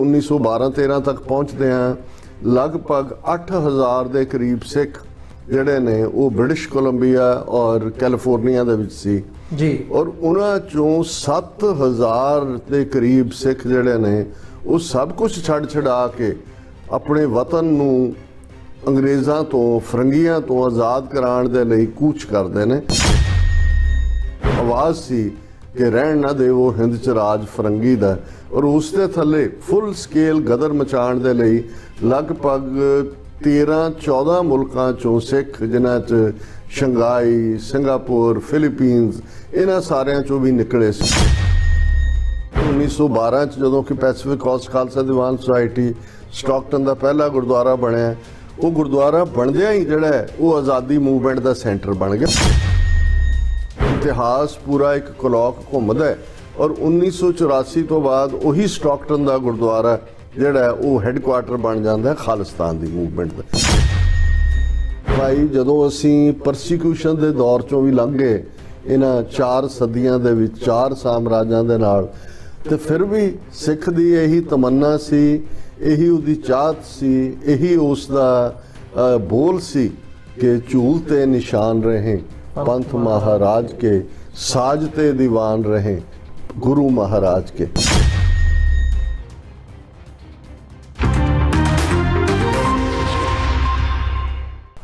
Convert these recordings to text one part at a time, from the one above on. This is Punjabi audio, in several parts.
1912-13 ਤੱਕ ਪਹੁੰਚਦੇ ਆ। ਲਗਭਗ 8000 ਦੇ ਕਰੀਬ ਸਿੱਖ ਜਿਹੜੇ ਨੇ ਉਹ ਬ੍ਰਿਟਿਸ਼ ਕੋਲੰਬੀਆ ਔਰ ਕੈਲੀਫੋਰਨੀਆ ਦੇ ਵਿੱਚ ਸੀ। ਜੀ। ਔਰ ਉਹਨਾਂ ਚੋਂ 7000 ਦੇ ਕਰੀਬ ਸਿੱਖ ਜਿਹੜੇ ਨੇ ਉਹ ਸਭ ਕੁਝ ਛੱਡ ਛਡਾ ਕੇ ਆਪਣੇ ਵਤਨ ਨੂੰ ਅੰਗਰੇਜ਼ਾਂ ਤੋਂ ਫਰੰਗੀਆਂ ਤੋਂ ਆਜ਼ਾਦ ਕਰਾਉਣ ਦੇ ਲਈ ਕੂਚ ਕਰਦੇ ਨੇ। ਆਵਾਜ਼ ਸੀ ਕਿ ਰਹਿਣ ਨਾ ਦੇਵੋ ਹਿੰਦ ਚ ਰਾਜ ਫਰੰਗੀ ਦਾ। ਔਰ ਉਸ ਦੇ ਥੱਲੇ ਫੁੱਲ ਸਕੇਲ ਗਦਰ ਮਚਾਉਣ ਦੇ ਲਈ ਲਗਭਗ 13 14 ਮੁਲਕਾਂ ਚੋਂ ਸਿੱਖ, ਜਿਨ੍ਹਾਂ ਚ ਸ਼ੰਘਾਈ, ਸਿੰਗਾਪੁਰ, ਫਿਲੀਪੀਨਸ, ਇਹਨਾਂ ਸਾਰਿਆਂ ਚੋਂ ਵੀ ਨਿਕਲੇ ਸੀ। 1912 ਚ ਜਦੋਂ ਕਿ Pacific Coast Khalsa Diwan Society Stockton ਦਾ ਪਹਿਲਾ ਗੁਰਦੁਆਰਾ ਬਣਿਆ, ਉਹ ਗੁਰਦੁਆਰਾ ਬਣਦਿਆਂ ਹੀ ਜਿਹੜਾ ਉਹ ਆਜ਼ਾਦੀ ਮੂਵਮੈਂਟ ਦਾ ਸੈਂਟਰ ਬਣ ਗਿਆ। ਇਤਿਹਾਸ ਪੂਰਾ ਇੱਕ ਕਲੌਕ ਘੁੰਮਦਾ ਹੈ। ਔਰ 1984 ਤੋਂ ਬਾਅਦ ਉਹੀ ਸਟਾਕਟਨ ਦਾ ਗੁਰਦੁਆਰਾ ਜਿਹੜਾ ਉਹ ਹੈੱਡਕੁਆਟਰ ਬਣ ਜਾਂਦਾ ਖਾਲਿਸਤਾਨ ਦੀ ਮੂਵਮੈਂਟ ਦਾ। ਭਾਈ, ਜਦੋਂ ਅਸੀਂ ਪਰਸੀਕਿਊਸ਼ਨ ਦੇ ਦੌਰ ਚੋਂ ਵੀ ਲੰਘ ਗਏ, ਇਹਨਾਂ ਚਾਰ ਸਦੀਆਂ ਦੇ ਵਿੱਚ, ਚਾਰ ਸਾਮਰਾਜਾਂ ਦੇ ਨਾਲ, ਤੇ ਫਿਰ ਵੀ ਸਿੱਖ ਦੀ ਇਹੀ ਤਮੰਨਾ ਸੀ, ਇਹੀ ਉਹਦੀ ਚਾਹਤ ਸੀ, ਇਹੀ ਉਸ ਦਾ ਬੋਲ ਸੀ ਕਿ ਝੂਲ ਤੇ ਨਿਸ਼ਾਨ ਰਹੇ, ਪੰਥ ਮਹਾਰਾਜ ਕੇ ਸਾਜ ਤੇ ਦੀਵਾਨ ਰਹੇ। ਗੁਰੂ ਮਹਾਰਾਜ ਕੇ।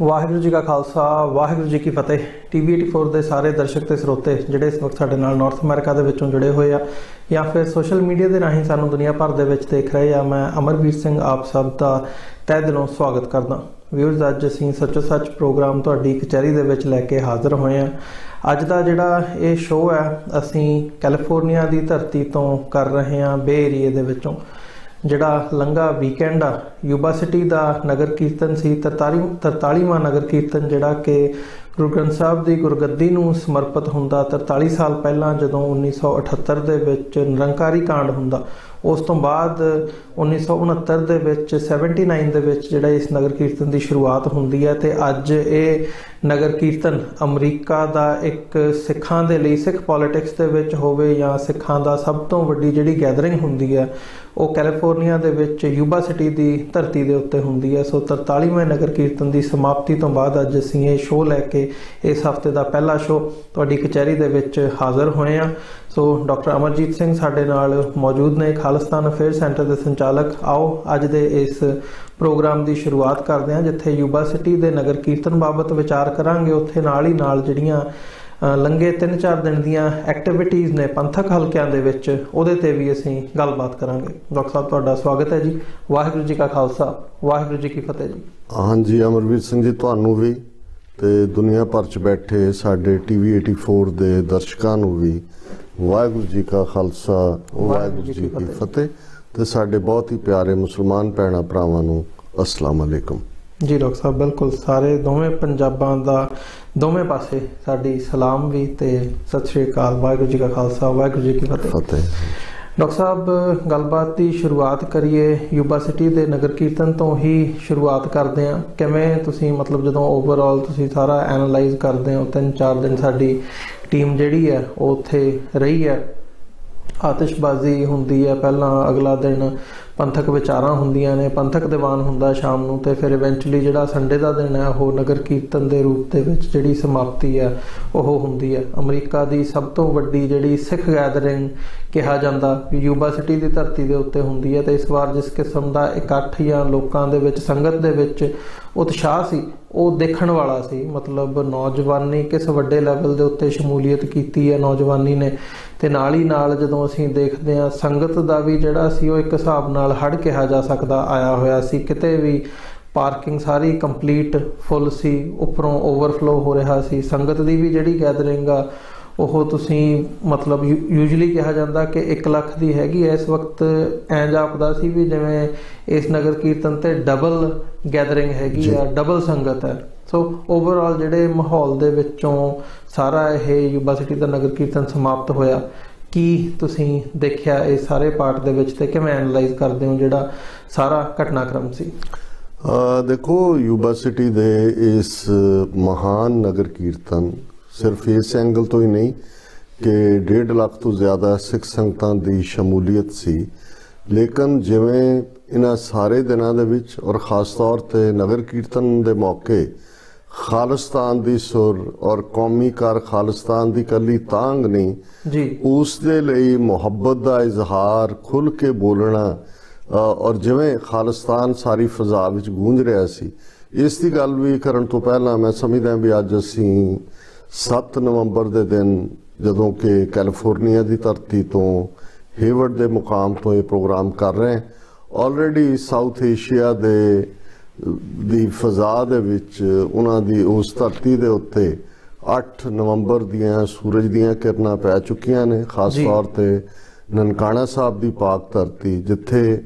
ਵਾਹਿਗੁਰੂ ਜੀ ਕਾ ਖਾਲਸਾ, ਵਾਹਿਗੁਰੂ ਜੀ ਕੀ ਫਤਿਹ। ਟੀਵੀ 84 ਦੇ ਸਾਰੇ ਦਰਸ਼ਕ ਤੇ ਸਰੋਤੇ ਜਿਹੜੇ ਇਸ ਵਕਤ ਸਾਡੇ ਨਾਲ ਨਾਰਥ ਅਮਰੀਕਾ ਦੇ ਵਿੱਚੋਂ ਜੁੜੇ ਹੋਏ ਆ, ਜਾਂ ਫਿਰ ਸੋਸ਼ਲ ਮੀਡੀਆ ਦੇ ਰਾਹੀਂ ਸਾਨੂੰ ਦੁਨੀਆ ਭਰ ਦੇ ਵਿੱਚ ਦੇਖ ਰਹੇ ਆ, ਮੈਂ ਅਮਰਵੀਰ ਸਿੰਘ ਆਪ ਸਭ ਦਾ ਤਹਿ ਦਿਲੋਂ ਸਵਾਗਤ ਕਰਦਾ। ਵਿਊਅਰਸ ਅੱਜ ਅਸੀਂ ਸੱਚੋ ਸੱਚ ਪ੍ਰੋਗਰਾਮ ਤੁਹਾਡੀ ਕਚਹਿਰੀ ਦੇ ਵਿੱਚ ਲੈ ਕੇ ਹਾਜ਼ਰ ਹੋਏ ਆ। ਅੱਜ ਦਾ ਜਿਹੜਾ ਇਹ ਸ਼ੋਅ ਹੈ, ਅਸੀਂ ਕੈਲੀਫੋਰਨੀਆ ਦੀ ਧਰਤੀ ਤੋਂ ਕਰ ਰਹੇ ਹਾਂ ਬੇ ਏਰੀਏ ਦੇ ਵਿੱਚੋਂ। ਜਿਹੜਾ ਲੰਗਾ ਵੀਕਐਂਡ ਆ ਯੂਬਾ ਸਿਟੀ ਦਾ ਨਗਰ ਕੀਰਤਨ ਸੀ 43 43ਵਾਂ ਨਗਰ ਕੀਰਤਨ ਜਿਹੜਾ ਕਿ ਗੁਰੂ ਗ੍ਰੰਥ ਸਾਹਿਬ ਦੀ ਗੁਰਗੱਦੀ ਨੂੰ ਸਮਰਪਿਤ ਹੁੰਦਾ। 43 ਸਾਲ ਪਹਿਲਾਂ ਜਦੋਂ 1978 ਦੇ ਵਿੱਚ ਨਿਰੰਕਾਰੀ ਕਾਂਡ ਹੁੰਦਾ, ਉਸ ਤੋਂ ਬਾਅਦ 1969 ਦੇ ਵਿੱਚ 79 ਦੇ ਵਿੱਚ ਜਿਹੜਾ ਇਸ ਨਗਰ ਕੀਰਤਨ ਦੀ ਸ਼ੁਰੂਆਤ ਹੁੰਦੀ ਹੈ ਤੇ ਅੱਜ ਇਹ ਨਗਰ ਕੀਰਤਨ ਅਮਰੀਕਾ ਦਾ ਇੱਕ ਸਿੱਖਾਂ ਦੇ ਲਈ, ਸਿੱਖ ਪੋਲਿਟਿਕਸ ਦੇ ਵਿੱਚ ਹੋਵੇ ਜਾਂ ਸਿੱਖਾਂ ਦਾ ਸਭ ਤੋਂ ਵੱਡੀ ਜਿਹੜੀ ਗੈਦਰਿੰਗ ਹੁੰਦੀ ਹੈ, ਉਹ ਕੈਲੀਫੋਰਨੀਆ ਦੇ ਵਿੱਚ ਯੂਬਾ ਸਿਟੀ ਦੀ ਧਰਤੀ ਦੇ ਉੱਤੇ ਹੁੰਦੀ ਹੈ। ਸੋ 43ਵੇਂ ਨਗਰ ਕੀਰਤਨ ਦੀ ਸਮਾਪਤੀ ਤੋਂ ਬਾਅਦ ਅੱਜ ਅਸੀਂ ਇਹ ਸ਼ੋਅ ਲੈ ਕੇ ਇਸ ਹਫ਼ਤੇ ਦਾ ਪਹਿਲਾ ਸ਼ੋਅ ਤੁਹਾਡੀ ਕਚਹਿਰੀ ਦੇ ਵਿੱਚ ਹਾਜ਼ਰ ਹੋਏ ਹਾਂ। ਸੋ ਡਾਕਟਰ ਅਮਰਜੀਤ ਸਿੰਘ ਸਾਡੇ ਨਾਲ ਮੌਜੂਦ ਨੇ, ਖਾਲਿਸਤਾਨ ਅਫੇਅਰ ਸੈਂਟਰ ਦੇ ਸੰਚਾਲਕ। ਆਓ ਅੱਜ ਦੇ ਇਸ ਪ੍ਰੋਗਰਾਮ ਦੀ ਸ਼ੁਰੂਆਤ ਕਰਦੇ ਹਾਂ ਜਿੱਥੇ ਯੂਬਾ ਸਿਟੀ ਦੇ ਨਗਰ ਕੀਰਤਨ ਬਾਬਤ ਵਿਚਾਰ ਕਰਾਂਗੇ। ਉੱਥੇ ਨਾਲ ਹੀ ਨਾਲ ਜਿਹੜੀਆਂ ਲੰਗੇ 3-4 ਦਿਨ ਦੀਆਂ ਐਕਟੀਵਿਟੀਆਂ ਨੇ ਪੰਥਕ ਹਲਕਿਆਂ ਦੇ ਵਿੱਚ ਉਹਦੇ ਤੇ ਵੀ ਅਸੀਂ ਗੱਲਬਾਤ ਕਰਾਂਗੇ। ਡਾਕਟਰ ਸਾਹਿਬ ਤੁਹਾਡਾ ਸਵਾਗਤ ਹੈ ਜੀ। ਵਾਹਿਗੁਰੂ ਜੀ ਕਾ ਖਾਲਸਾ। ਵਾਹਿਗੁਰੂ ਜੀ ਕੀ ਫਤਿਹ ਜੀ। ਹਾਂਜੀ ਅਮਰਵੀਰ ਸਿੰਘ ਜੀ ਤੁਹਾਨੂੰ ਵੀ ਤੇ ਦੁਨੀਆ ਭਰ ਚ ਬੈਠੇ ਸਾਡੇ ਟੀਵੀ 84 ਦੇ ਦਰਸ਼ਕਾਂ ਨੂੰ ਵੀ ਵਾਹਿਗੁਰੂ ਜੀ ਕਾ ਖਾਲਸਾ ਵਾਹਿਗੁਰੂ ਜੀ ਕੀ ਫਤਿਹ। ਤੇ ਸਾਡੇ ਬਹੁਤ ਹੀ ਪਿਆਰੇ ਮੁਸਲਮਾਨ ਭੈਣਾਂ ਭਰਾਵਾਂ ਨੂੰ ਅਸਲਾਮ ਅਲੈਕਮ। ਜੀ ਡਾਕਟਰ ਸਾਹਿਬ ਬਿਲਕੁਲ ਸਾਰੇ ਦੋਵੇਂ ਪੰਜਾਬਾਂ ਦਾ ਦੋਵੇਂ ਪਾਸੇ ਸਾਡੀ ਸਲਾਮ ਵੀ ਤੇ ਸਤਿ ਸ਼੍ਰੀ ਅਕਾਲ ਵਾਹਿਗੁਰੂ ਜੀ ਕਾ ਖਾਲਸਾ ਵਾਹਿਗੁਰੂ ਜੀ ਕੀ ਫਤਿਹ। ਡਾਕਟਰ ਸਾਹਿਬ ਗੱਲਬਾਤ ਦੀ ਸ਼ੁਰੂਆਤ ਕਰੀਏ ਯੂਬਾ ਸਿਟੀ ਦੇ ਨਗਰ ਕੀਰਤਨ ਤੋਂ ਹੀ ਸ਼ੁਰੂਆਤ ਕਰਦੇ ਹਾਂ। ਕਿਵੇਂ ਤੁਸੀਂ ਮਤਲਬ ਜਦੋਂ ਓਵਰਆਲ ਤੁਸੀਂ ਸਾਰਾ ਐਨਾਲਾਈਜ਼ ਕਰਦੇ ਹੋ ਤਿੰਨ ਚਾਰ ਦਿਨ ਸਾਡੀ ਟੀਮ ਜਿਹੜੀ ਹੈ ਉਹ ਉੱਥੇ ਰਹੀ ਹੈ। ਆਤਿਸ਼ਬਾਜ਼ੀ ਹੁੰਦੀ ਹੈ ਪਹਿਲਾਂ ਅਗਲਾ ਦਿਨ ਪੰਥਕ ਵਿਚਾਰਾਂ ਹੁੰਦੀਆਂ ਨੇ, ਪੰਥਕ ਦੀਵਾਨ ਹੁੰਦਾ ਸ਼ਾਮ ਨੂੰ ਤੇ ਫਿਰ ਇਵੈਂਚੁਅਲੀ ਜਿਹੜਾ ਸੰਡੇ ਦਾ ਦਿਨ ਹੈ, ਉਹ ਨਗਰ ਕੀਰਤਨ ਦੇ ਰੂਪ ਦੇ ਵਿੱਚ ਜਿਹੜੀ ਸਮਾਪਤੀ ਹੈ, ਉਹ ਹੁੰਦੀ ਹੈ। ਅਮਰੀਕਾ ਦੀ ਸਭ ਤੋਂ ਵੱਡੀ ਜਿਹੜੀ ਸਿੱਖ ਗੈਦਰਿੰਗ ਕਿਹਾ ਜਾਂਦਾ ਵੀ ਯੂਬਾ ਸਿਟੀ ਦੀ ਧਰਤੀ ਦੇ ਉੱਤੇ ਹੁੰਦੀ ਹੈ ਤੇ ਇਸ ਵਾਰ ਜਿਸ ਕਿਸਮ ਦਾ ਇਕੱਠ ਜਾਂ ਲੋਕਾਂ ਦੇ ਵਿੱਚ ਸੰਗਤ ਦੇ ਵਿੱਚ ਉਤਸ਼ਾਹ ਸੀ। ਉਹ ਦੇਖਣ ਵਾਲਾ ਸੀ। ਮਤਲਬ ਨੌਜਵਾਨੀ ਕਿਸ ਵੱਡੇ ਲੈਵਲ ਦੇ ਉੱਤੇ ਸ਼ਮੂਲੀਅਤ ਕੀਤੀ ਹੈ ਨੌਜਵਾਨੀ ਨੇ। ਤੇ ਨਾਲ ਹੀ ਨਾਲ ਜਦੋਂ ਅਸੀਂ ਦੇਖਦੇ ਹਾਂ, ਸੰਗਤ ਦਾ ਵੀ ਜਿਹੜਾ ਸੀ, ਉਹ ਇੱਕ ਹਿਸਾਬ ਨਾਲ ਹੜ ਕਿਹਾ ਜਾ ਸਕਦਾ ਆਇਆ ਹੋਇਆ ਸੀ। ਕਿਤੇ ਵੀ ਪਾਰਕਿੰਗ ਸਾਰੀ ਕੰਪਲੀਟ ਫੁੱਲ ਸੀ, ਉੱਪਰੋਂ ਓਵਰਫਲੋ ਹੋ ਰਿਹਾ ਸੀ। ਸੰਗਤ ਦੀ ਵੀ ਜਿਹੜੀ ਗੈਦਰਿੰਗ ਆ ਉਹ ਤੁਸੀਂ ਮਤਲਬ ਯੂਜੂਲੀ ਕਿਹਾ ਜਾਂਦਾ ਕਿ 1 ਲੱਖ ਦੀ ਹੈਗੀ ਐ ਇਸ ਵਕਤ ਐਂ ਜਾਪਦਾ ਸੀ ਵੀ ਜਿਵੇਂ ਇਸ ਨਗਰ ਕੀਰਤਨ ਤੇ ਡਬਲ ਗੈਦਰਿੰਗ ਹੈਗੀ ਆ ਡਬਲ ਸੰਗਤ ਹੈ। ਸੋ ਓਵਰਆਲ ਜਿਹੜੇ ਮਾਹੌਲ ਦੇ ਵਿੱਚੋਂ ਸਾਰਾ ਇਹ ਯੂਬਾ ਸਿਟੀ ਦਾ ਨਗਰ ਕੀਰਤਨ ਸਮਾਪਤ ਹੋਇਆ ਕੀ ਤੁਸੀਂ ਦੇਖਿਆ ਇਹ ਸਾਰੇ ਪਾਰਟ ਦੇ ਵਿੱਚ ਤੇ ਕਿਵੇਂ ਐਨਲਾਈਜ਼ ਕਰਦੇ ਹੋ ਜਿਹੜਾ ਸਾਰਾ ਘਟਨਾਕ੍ਰਮ ਸੀ? ਦੇਖੋ ਯੂਬਾ ਸਿਟੀ ਦੇ ਇਸ ਮਹਾਨ ਨਗਰ ਕੀਰਤਨ ਸਿਰਫ ਇਸ ਐਂਗਲ ਤੋਂ ਹੀ ਨਹੀਂ ਕਿ 1.5 ਲੱਖ ਤੋਂ ਜ਼ਿਆਦਾ ਸਿੱਖ ਸੰਗਤਾਂ ਦੀ ਸ਼ਮੂਲੀਅਤ ਸੀ। ਲੇਕਿਨ ਜਿਵੇਂ ਇਹਨਾਂ ਸਾਰੇ ਦਿਨਾਂ ਦੇ ਵਿੱਚ ਔਰ ਖਾਸ ਤੌਰ ਤੇ ਨਗਰ ਕੀਰਤਨ ਦੇ ਮੌਕੇ ਖਾਲਿਸਤਾਨ ਦੀ ਸੁਰ ਔਰ ਕੌਮੀ ਕਾਰ ਖਾਲਿਸਤਾਨ ਦੀ ਕੱਲੀ ਤਾਂਗ ਨਹੀਂ ਜੀ। ਉਸ ਦੇ ਲਈ ਮੁਹੱਬਤ ਦਾ ਇਜ਼ਹਾਰ ਖੁੱਲ ਕੇ ਬੋਲਣਾ ਔਰ ਜਿਵੇਂ ਖਾਲਿਸਤਾਨ ਸਾਰੀ ਫਜ਼ਾ ਵਿੱਚ ਗੂੰਜ ਰਿਹਾ ਸੀ। ਇਸ ਦੀ ਗੱਲ ਵੀ ਕਰਨ ਤੋਂ ਪਹਿਲਾਂ ਮੈਂ ਸਮਝਦਾ ਵੀ ਅੱਜ ਅਸੀਂ 7 ਨਵੰਬਰ ਦੇ ਦਿਨ ਜਦੋਂ ਕਿ ਕੈਲੀਫੋਰਨੀਆ ਦੀ ਧਰਤੀ ਤੋਂ ਹੇਵਰਡ ਦੇ ਮੁਕਾਮ ਤੋਂ ਇਹ ਪ੍ਰੋਗਰਾਮ ਕਰ ਰਹੇ ਹਾਂ ਆਲਰੇਡੀ ਸਾਊਥ ਏਸ਼ੀਆ ਦੇ ਦੀ ਫਜ਼ਾ ਦੇ ਵਿੱਚ ਉਹਨਾਂ ਦੀ ਉਸ ਧਰਤੀ ਦੇ ਉੱਤੇ 8 ਨਵੰਬਰ ਦੀਆਂ ਸੂਰਜ ਦੀਆਂ ਕਿਰਨਾਂ ਪੈ ਚੁੱਕੀਆਂ ਨੇ ਖਾਸ। ਤੌਰ ਤੇ ਨਨਕਾਣਾ ਸਾਹਿਬ ਦੀ ਪਾਕ ਧਰਤੀ ਜਿੱਥੇ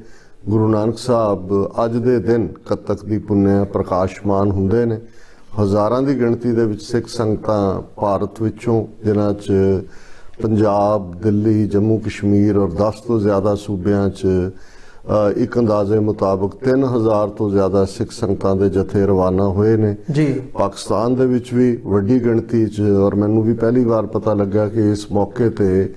ਗੁਰੂ ਨਾਨਕ ਸਾਹਿਬ ਅੱਜ ਦੇ ਦਿਨ ਕੱਤਕ ਦੀ ਪੁੰਨਿਆ ਪ੍ਰਕਾਸ਼ਮਾਨ ਹੁੰਦੇ ਨੇ ਹਜ਼ਾਰਾਂ ਦੀ ਗਿਣਤੀ ਦੇ ਵਿੱਚ ਸਿੱਖ ਸੰਗਤਾਂ ਭਾਰਤ ਵਿੱਚੋਂ ਜਿਨ੍ਹਾਂ 'ਚ ਪੰਜਾਬ ਦਿੱਲੀ ਜੰਮੂ ਕਸ਼ਮੀਰ ਔਰ 10 ਤੋਂ ਜ਼ਿਆਦਾ ਸੂਬਿਆਂ 'ਚ ਇੱਕ ਅੰਦਾਜ਼ੇ ਮੁਤਾਬਕ 3000 ਤੋਂ ਜ਼ਿਆਦਾ ਸਿੱਖ ਸੰਗਤਾਂ ਦੇ ਜਥੇ ਰਵਾਨਾ ਹੋਏ ਨੇ। ਜੀ। ਪਾਕਿਸਤਾਨ ਦੇ ਵਿੱਚ ਵੀ ਵੱਡੀ ਗਿਣਤੀ 'ਚ ਔਰ ਮੈਨੂੰ ਵੀ ਪਹਿਲੀ ਵਾਰ ਪਤਾ ਲੱਗਾ ਕਿ ਇਸ ਮੌਕੇ ਤੇ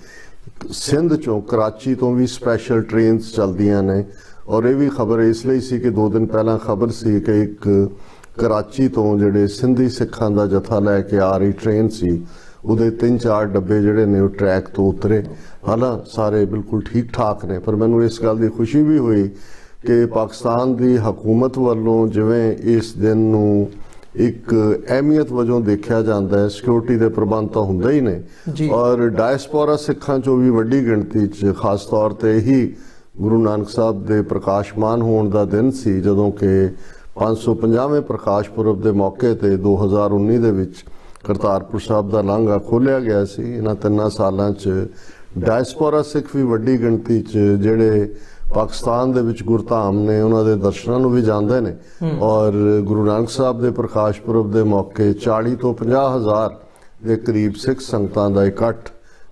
ਸਿੰਧ ਚੋਂ ਕਰਾਚੀ ਤੋਂ ਵੀ ਸਪੈਸ਼ਲ ਟ੍ਰੇਨਸ ਚੱਲਦੀਆਂ ਨੇ। ਔਰ ਇਹ ਵੀ ਖਬਰ ਇਸ ਲਈ ਸੀ ਕਿ ਦੋ ਦਿਨ ਪਹਿਲਾਂ ਖਬਰ ਸੀ ਕਿ ਇੱਕ ਕਰਾਚੀ ਤੋਂ ਜਿਹੜੇ ਸਿੰਧੀ ਸਿੱਖਾਂ ਦਾ ਜਥਾ ਲੈ ਕੇ ਆ ਰਹੀ ਟ੍ਰੇਨ ਸੀ ਉਹਦੇ ਤਿੰਨ ਚਾਰ ਡੱਬੇ ਜਿਹੜੇ ਨੇ ਉਹ ਟਰੈਕ ਤੋਂ ਉਤਰੇ ਹਾਲਾਂ ਸਾਰੇ ਬਿਲਕੁਲ ਠੀਕ ਠਾਕ ਨੇ ਪਰ ਮੈਨੂੰ ਇਸ ਗੱਲ ਦੀ ਖੁਸ਼ੀ ਵੀ ਹੋਈ ਕਿ ਪਾਕਿਸਤਾਨ ਦੀ ਹਕੂਮਤ ਵੱਲੋਂ ਜਿਵੇਂ ਇਸ ਦਿਨ ਨੂੰ ਇੱਕ ਅਹਿਮੀਅਤ ਵਜੋਂ ਦੇਖਿਆ ਜਾਂਦਾ ਹੈ ਸਿਕਿਉਰਿਟੀ ਦੇ ਪ੍ਰਬੰਧ ਤਾਂ ਹੁੰਦੇ ਹੀ ਨੇ। ਔਰ ਡਾਇਸਪੋਰਾ ਸਿੱਖਾਂ ਚੋਂ ਵੀ ਵੱਡੀ ਗਿਣਤੀ 'ਚ ਖਾਸ ਤੌਰ ਤੇ ਹੀ ਗੁਰੂ ਨਾਨਕ ਸਾਹਿਬ ਦੇ ਪ੍ਰਕਾਸ਼ਮਾਨ ਹੋਣ ਦਾ ਦਿਨ ਸੀ ਜਦੋਂ ਕਿ 550ਵੇਂ ਪ੍ਰਕਾਸ਼ ਪੁਰਬ ਦੇ ਮੌਕੇ ਤੇ 2019 ਦੇ ਵਿੱਚ ਕਰਤਾਰਪੁਰ ਸਾਹਿਬ ਦਾ ਲਾਂਘਾ ਖੋਲ੍ਹਿਆ ਗਿਆ ਸੀ। ਇਹਨਾਂ ਤਿੰਨਾਂ ਸਾਲਾਂ 'ਚ ਡਾਇਸਪੋਰਾ ਸਿੱਖ ਵੀ ਵੱਡੀ ਗਿਣਤੀ 'ਚ ਜਿਹੜੇ ਪਾਕਿਸਤਾਨ ਦੇ ਵਿੱਚ ਗੁਰਧਾਮ ਨੇ ਉਹਨਾਂ ਦੇ ਦਰਸ਼ਨਾਂ ਨੂੰ ਵੀ ਜਾਂਦੇ ਨੇ। ਔਰ ਗੁਰੂ ਨਾਨਕ ਸਾਹਿਬ ਦੇ ਪ੍ਰਕਾਸ਼ ਪੁਰਬ ਦੇ ਮੌਕੇ 40 ਤੋਂ 50 ਹਜ਼ਾਰ ਦੇ ਕਰੀਬ ਸਿੱਖ ਸੰਗਤਾਂ ਦਾ ਇਕੱਠ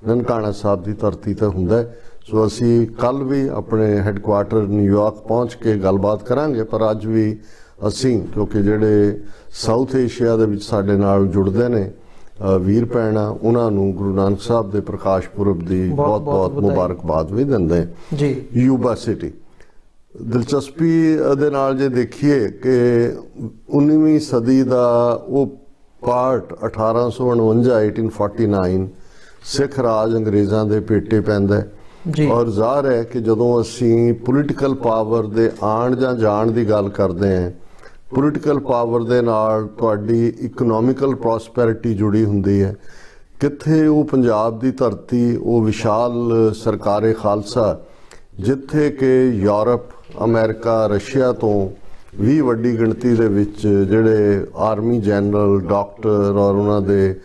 ਨਨਕਾਣਾ ਸਾਹਿਬ ਦੀ ਧਰਤੀ ਤੇ ਹੁੰਦਾ ਸੋ ਅਸੀਂ ਕੱਲ ਵੀ ਆਪਣੇ ਹੈੱਡਕੁਆਟਰ ਨਿਊਯਾਰਕ ਪਹੁੰਚ ਕੇ ਗੱਲਬਾਤ ਕਰਾਂਗੇ ਪਰ ਅੱਜ ਵੀ ਅਸੀਂ ਕਿਉਂਕਿ ਜਿਹੜੇ ਸਾਊਥ ਏਸ਼ੀਆ ਦੇ ਵਿੱਚ ਸਾਡੇ ਨਾਲ ਜੁੜਦੇ ਨੇ ਵੀਰ ਭੈਣਾਂ ਉਹਨਾਂ ਨੂੰ ਗੁਰੂ ਨਾਨਕ ਸਾਹਿਬ ਦੇ ਪ੍ਰਕਾਸ਼ ਪੁਰਬ ਦੀ ਬਹੁਤ- ਬਹੁਤ ਬਹੁਤ ਬਹੁਤ ਵਧਾਈ। ਮੁਬਾਰਕਬਾਦ ਵੀ ਦਿੰਦੇ ਜੀ। Yuba City. ਦਿਲਚਸਪੀ ਦੇ ਨਾਲ ਜੇ ਦੇਖੀਏ ਕਿ 19ਵੀਂ ਸਦੀ ਦਾ ਉਹ ਪਾਰਟ 1849 1849 ਸਿੱਖ ਰਾਜ ਅੰਗਰੇਜ਼ਾਂ ਦੇ ਪੇਟੇ ਪੈਂਦਾ ਹੈ। ਜੀ। ਔਰ ਜ਼ਾਹਰ ਹੈ ਕਿ ਜਦੋਂ ਅਸੀਂ ਪੋਲੀਟੀਕਲ ਪਾਵਰ ਦੇ ਆਣ ਜਾਂ ਜਾਣ ਦੀ ਗੱਲ ਕਰਦੇ ਹਾਂ ਪੋਲੀਟੀਕਲ ਪਾਵਰ ਦੇ ਨਾਲ ਤੁਹਾਡੀ ਇਕਨੋਮਿਕਲ ਪ੍ਰੋਸਪੈਰਿਟੀ ਜੁੜੀ ਹੁੰਦੀ ਹੈ ਕਿੱਥੇ ਉਹ ਪੰਜਾਬ ਦੀ ਧਰਤੀ ਉਹ ਵਿਸ਼ਾਲ ਸਰਕਾਰੇ ਖਾਲਸਾ ਜਿੱਥੇ ਕਿ ਯੂਰਪ ਅਮਰੀਕਾ ਰਸ਼ੀਆ ਤੋਂ ਵੀ ਵੱਡੀ ਗਿਣਤੀ ਦੇ ਵਿੱਚ ਜਿਹੜੇ ਆਰਮੀ ਜਨਰਲ ਡਾਕਟਰ ਔਰ ਉਹਨਾਂ ਦੇ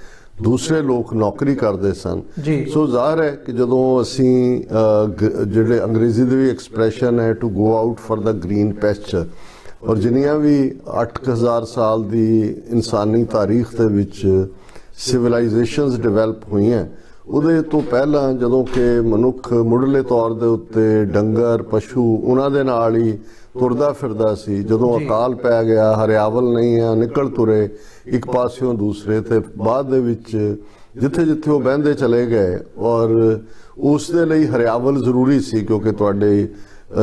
ਦੂਸਰੇ ਲੋਕ ਨੌਕਰੀ ਕਰਦੇ ਸਨ। ਸੋ ਜ਼ਾਹਰ ਹੈ ਕਿ ਜਦੋਂ ਅਸੀਂ ਜਿਹੜੇ ਅੰਗਰੇਜ਼ੀ ਦੀ ਵੀ ਐਕਸਪ੍ਰੈਸ਼ਨ ਹੈ to go out for the green pasture ਔਰ ਜਿੰਨੀਆਂ ਵੀ 8000 ਸਾਲ ਦੀ ਇਨਸਾਨੀ ਤਾਰੀਖ ਦੇ ਵਿੱਚ ਸਿਵਲਾਈਜੇਸ਼ਨਸ ਡਿਵੈਲਪ ਹੋਈਆਂ ਉਹਦੇ ਤੋਂ ਪਹਿਲਾਂ ਜਦੋਂ ਕਿ ਮਨੁੱਖ ਮੁੱਢਲੇ ਤੌਰ ਦੇ ਉੱਤੇ ਡੰਗਰ ਪਸ਼ੂ ਉਹਨਾਂ ਦੇ ਨਾਲ ਹੀ ਤੁਰਦਾ ਫਿਰਦਾ ਸੀ ਜਦੋਂ। ਅਕਾਲ ਪੈ ਗਿਆ ਹਰਿਆਵਲ ਨਹੀਂ ਆ ਨਿਕਲ ਤੁਰੇ ਇੱਕ ਪਾਸਿਓਂ ਦੂਸਰੇ ਤੇ ਬਾਅਦ ਦੇ ਵਿੱਚ ਜਿੱਥੇ ਜਿੱਥੇ ਉਹ ਬਹਿੰਦੇ ਚਲੇ ਗਏ ਔਰ ਉਸ ਦੇ ਲਈ ਹਰਿਆਵਲ ਜ਼ਰੂਰੀ ਸੀ ਕਿਉਂਕਿ ਤੁਹਾਡੇ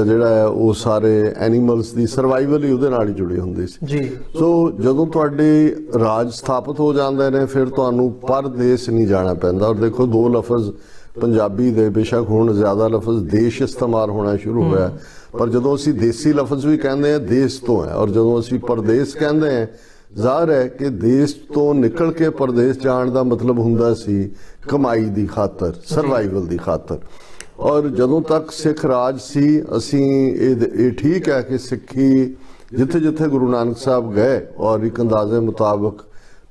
ਜਿਹੜਾ ਹੈ ਉਹ ਸਾਰੇ ਐਨੀਮਲਸ ਦੀ ਸਰਵਾਈਵਲ ਹੀ ਉਹਦੇ ਨਾਲ ਹੀ ਜੁੜੀ ਹੁੰਦੀ ਸੀ। ਜੀ। ਸੋ ਜਦੋਂ ਤੁਹਾਡੇ ਰਾਜ ਸਥਾਪਿਤ ਹੋ ਜਾਂਦੇ ਨੇ ਫਿਰ ਤੁਹਾਨੂੰ ਪਰਦੇਸ ਨਹੀਂ ਜਾਣਾ ਪੈਂਦਾ। ਔਰ ਦੇਖੋ ਦੋ ਲਫ਼ਜ਼ ਪੰਜਾਬੀ ਦੇ ਬੇਸ਼ੱਕ ਹੁਣ ਜ਼ਿਆਦਾ ਲਫ਼ਜ਼ ਦੇਸ਼ ਇਸਤੇਮਾਲ ਹੋਣਾ ਸ਼ੁਰੂ ਹੋਇਆ। ਪਰ ਜਦੋਂ ਅਸੀਂ ਦੇਸੀ ਲਫ਼ਜ਼ ਵੀ ਕਹਿੰਦੇ ਆ ਦੇਸ਼ ਤੋਂ ਹੈ। ਔਰ ਜਦੋਂ ਅਸੀਂ ਪਰਦੇਸ ਕਹਿੰਦੇ ਆ ਜ਼ਾਹਰ ਹੈ ਕਿ ਦੇਸ਼ ਤੋਂ ਨਿਕਲ ਕੇ ਪਰਦੇਸ ਜਾਣ ਦਾ ਮਤਲਬ ਹੁੰਦਾ ਸੀ ਕਮਾਈ ਦੀ ਖਾਤਰ ਸਰਵਾਈਵਲ ਦੀ ਖਾਤਰ। ਔਰ ਜਦੋਂ ਤੱਕ ਸਿੱਖ ਰਾਜ ਸੀ, ਅਸੀਂ ਇਹ ਠੀਕ ਹੈ ਕਿ ਸਿੱਖੀ ਜਿੱਥੇ ਜਿੱਥੇ ਗੁਰੂ ਨਾਨਕ ਸਾਹਿਬ ਗਏ ਔਰ ਇੱਕ ਅੰਦਾਜ਼ੇ ਮੁਤਾਬਕ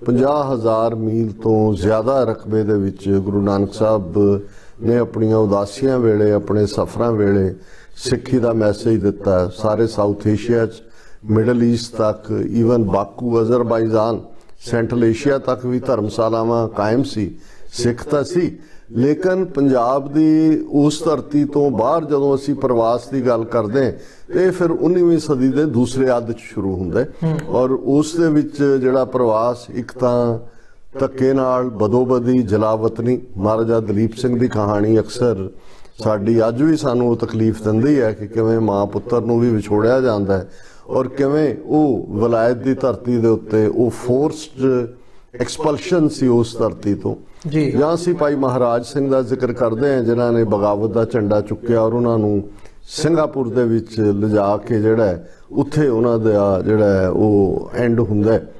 50000 ਮੀਲ ਤੋਂ ਜ਼ਿਆਦਾ ਰਕਬੇ ਦੇ ਵਿੱਚ ਗੁਰੂ ਨਾਨਕ ਸਾਹਿਬ ਨੇ ਆਪਣੀਆਂ ਉਦਾਸੀਆਂ ਵੇਲੇ, ਆਪਣੇ ਸਫ਼ਰਾਂ ਵੇਲੇ ਸਿੱਖੀ ਦਾ ਮੈਸੇਜ ਦਿੱਤਾ। ਸਾਰੇ ਸਾਊਥ ਏਸ਼ੀਆ ਚ ਮਿਡਲ ਈਸਟ ਤੱਕ even Baku, Azerbaijan Central Asia ਤੱਕ ਵੀ ਧਰਮਸ਼ਾਲਾਵਾਂ ਕਾਇਮ ਸੀ। ਸਿੱਖ ਤਾਂ ਸੀ ਲੇਕਿਨ ਪੰਜਾਬ ਦੀ ਉਸ ਧਰਤੀ ਤੋਂ ਬਾਹਰ ਜਦੋਂ ਅਸੀਂ ਪ੍ਰਵਾਸ ਦੀ ਗੱਲ ਕਰਦੇ ਹਾਂ, ਇਹ ਫਿਰ 19ਵੀਂ ਸਦੀ ਦੇ ਦੂਸਰੇ ਅੱਧ ਚ ਸ਼ੁਰੂ ਹੁੰਦਾ ਔਰ ਉਸ ਦੇ ਵਿੱਚ ਜਿਹੜਾ ਪ੍ਰਵਾਸ ਇੱਕ ਤਾਂ ਧੱਕੇ ਨਾਲ ਬਦੋਬਦੀ ਜਲਾਵਤਨੀ ਮਹਾਰਾਜਾ ਦਲੀਪ ਸਿੰਘ ਦੀ ਕਹਾਣੀ ਅਕਸਰ ਸਾਡੀ ਅੱਜ ਵੀ ਸਾਨੂੰ ਉਹ ਤਕਲੀਫ ਦਿੰਦੀ ਹੈ ਕਿ ਕਿਵੇਂ ਮਾਂ ਪੁੱਤਰ ਨੂੰ ਵੀ ਵਿਛੋੜਿਆ ਜਾਂਦਾ ਹੈ। ਔਰ ਕਿਵੇਂ ਉਹ ਵਲਾਇਤ ਦੀ ਧਰਤੀ ਦੇ ਉੱਤੇ ਉਹ ਫੋਰਸਡ ਐਕਸਪਲਸ਼ਨ ਸੀ ਉਸ ਧਰਤੀ ਤੋਂ। ਜੀ। ਜਾਂ ਅਸੀਂ ਭਾਈ ਮਹਾਰਾਜ ਸਿੰਘ ਦਾ ਜ਼ਿਕਰ ਕਰਦੇ ਹਾਂ ਜਿਨ੍ਹਾਂ ਨੇ ਬਗਾਵਤ ਦਾ ਝੰਡਾ ਚੁੱਕਿਆ ਔਰ ਉਹਨਾਂ ਨੂੰ ਸਿੰਗਾਪੁਰ ਦੇ ਵਿੱਚ ਲਿਜਾ ਕੇ ਜਿਹੜਾ ਉੱਥੇ ਉਹਨਾਂ ਦਾ ਜਿਹੜਾ ਉਹ ਐਂਡ ਹੁੰਦਾ ਹੈ।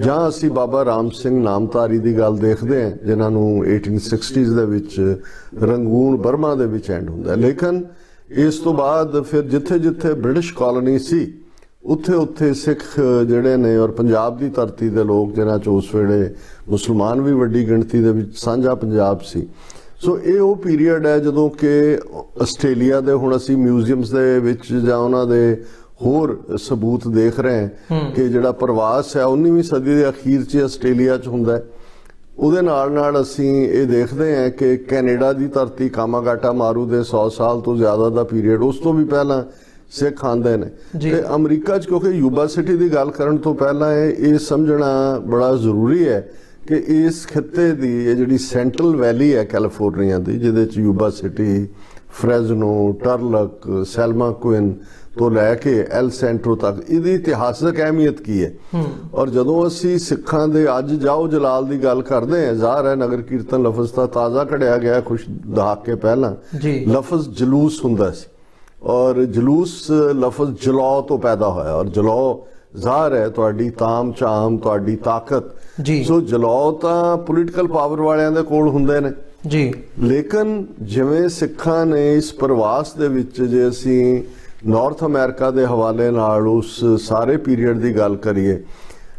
ਜਾਂ ਅਸੀਂ ਬਾਬਾ ਰਾਮ ਸਿੰਘ ਨਾਮਤਾਰੀ ਦੀ ਗੱਲ ਦੇਖਦੇ ਹਾਂ ਜਿਨ੍ਹਾਂ ਨੂੰ 1860s ਦੇ ਵਿੱਚ ਰੰਗੂਨ ਬਰਮਾ ਦੇ ਵਿੱਚ ਐਂਡ ਹੁੰਦਾ ਲੇਕਿਨ ਇਸ ਤੋਂ ਬਾਅਦ ਫਿਰ ਜਿੱਥੇ ਜਿੱਥੇ ਬ੍ਰਿਟਿਸ਼ ਕਾਲੋਨੀ ਸੀ ਉੱਥੇ ਉੱਥੇ ਸਿੱਖ ਜਿਹੜੇ ਨੇ ਔਰ ਪੰਜਾਬ ਦੀ ਧਰਤੀ ਦੇ ਲੋਕ ਜਿਨ੍ਹਾਂ ਚ ਉਸ ਵੇਲੇ ਮੁਸਲਮਾਨ ਵੀ ਵੱਡੀ ਗਿਣਤੀ ਦੇ ਵਿੱਚ ਸਾਂਝਾ ਪੰਜਾਬ ਸੀ। ਸੋ ਇਹ ਉਹ ਪੀਰੀਅਡ ਹੈ ਜਦੋਂ ਕਿ ਆਸਟ੍ਰੇਲੀਆ ਦੇ ਹੁਣ ਅਸੀਂ ਮਿਊਜ਼ੀਅਮਸ ਦੇ ਵਿੱਚ ਜਾਂ ਉਹਨਾਂ ਦੇ ਹੋਰ ਸਬੂਤ ਦੇਖ ਰਹੇ ਹਾਂ ਕਿ ਜਿਹੜਾ ਪ੍ਰਵਾਸ ਹੈ 19ਵੀਂ ਸਦੀ ਦੇ ਅਖੀਰ 'ਚ ਆਸਟ੍ਰੇਲੀਆ 'ਚ ਹੁੰਦਾ ਹੈ। ਉਹਦੇ ਨਾਲ ਨਾਲ ਅਸੀਂ ਇਹ ਦੇਖਦੇ ਹਾਂ ਕਿ ਕੈਨੇਡਾ ਦੀ ਧਰਤੀ ਕਾਮਾਗਾਟਾ ਮਾਰੂ ਦੇ 100 ਸਾਲ ਤੋਂ ਜ਼ਿਆਦਾ ਦਾ ਪੀਰੀਅਡ ਉਸ ਤੋਂ ਵੀ ਪਹਿਲਾਂ ਸਿੱਖ ਆਂਦੇ ਨੇ। ਤੇ ਅਮਰੀਕਾ 'ਚ ਕਿਉਂਕਿ ਯੂਬਾ ਸਿਟੀ ਦੀ ਗੱਲ ਕਰਨ ਤੋਂ ਪਹਿਲਾਂ ਇਹ ਸਮਝਣਾ ਬੜਾ ਜ਼ਰੂਰੀ ਹੈ ਕਿ ਇਸ ਖਿੱਤੇ ਦੀ ਇਹ ਜਿਹੜੀ ਸੈਂਟਰਲ ਵੈਲੀ ਹੈ ਕੈਲੀਫੋਰਨੀਆ ਦੀ ਜਿਹਦੇ 'ਚ Yuba City Fresno Turlock Selma queen ਤੋਂ ਲੈ ਕੇ ਐਲ ਸੈਂਟਰੋ ਤੱਕ ਇਹਦੀ ਇਤਿਹਾਸਕ ਅਹਿਮੀਅਤ ਕੀ ਹੈ? ਔਰ ਜਦੋਂ ਅਸੀਂ ਸਿੱਖਾਂ ਦੇ ਅੱਜ ਜਾਓ ਜਲਾਲ ਦੀ ਗੱਲ ਕਰਦੇ ਹਾਂ ਜ਼ਾਹਰ ਹੈ ਨਗਰ ਕੀਰਤਨ ਲਫ਼ਜ਼ ਤਾਂ ਤਾਜ਼ਾ ਕਢਿਆ ਗਿਆ ਕੁਝ ਦਹਾਕੇ ਪਹਿਲਾਂ। ਲਫ਼ਜ਼ ਜਲੂਸ ਹੁੰਦਾ ਸੀ। ਔਰ ਜਲੂਸ ਲਫ਼ਜ਼ ਜਲੌ ਤੋਂ ਪੈਦਾ ਹੋਇਆ। ਔਰ ਜਲੌ ਜ਼ਾਹਰ ਹੈ ਤੁਹਾਡੀ ਤਾਮ ਚਾਮ ਤੁਹਾਡੀ ਤਾਕਤ। ਜੀ। ਸੋ ਜਲੌ ਤਾਂ ਪੋਲੀਟੀਕਲ ਪਾਵਰ ਵਾਲਿਆਂ ਦੇ ਕੋਲ ਹੁੰਦੇ ਨੇ। ਜੀ। ਲੇਕਿਨ ਜਿਵੇਂ ਸਿੱਖਾਂ ਨੇ ਇਸ ਪ੍ਰਵਾਸ ਦੇ ਵਿੱਚ ਜੇ ਅਸੀਂ ਨਾਰਥ ਅਮਰੀਕਾ ਦੇ ਹਵਾਲੇ ਨਾਲ ਉਸ ਸਾਰੇ ਪੀਰੀਅਡ ਦੀ ਗੱਲ ਕਰੀਏ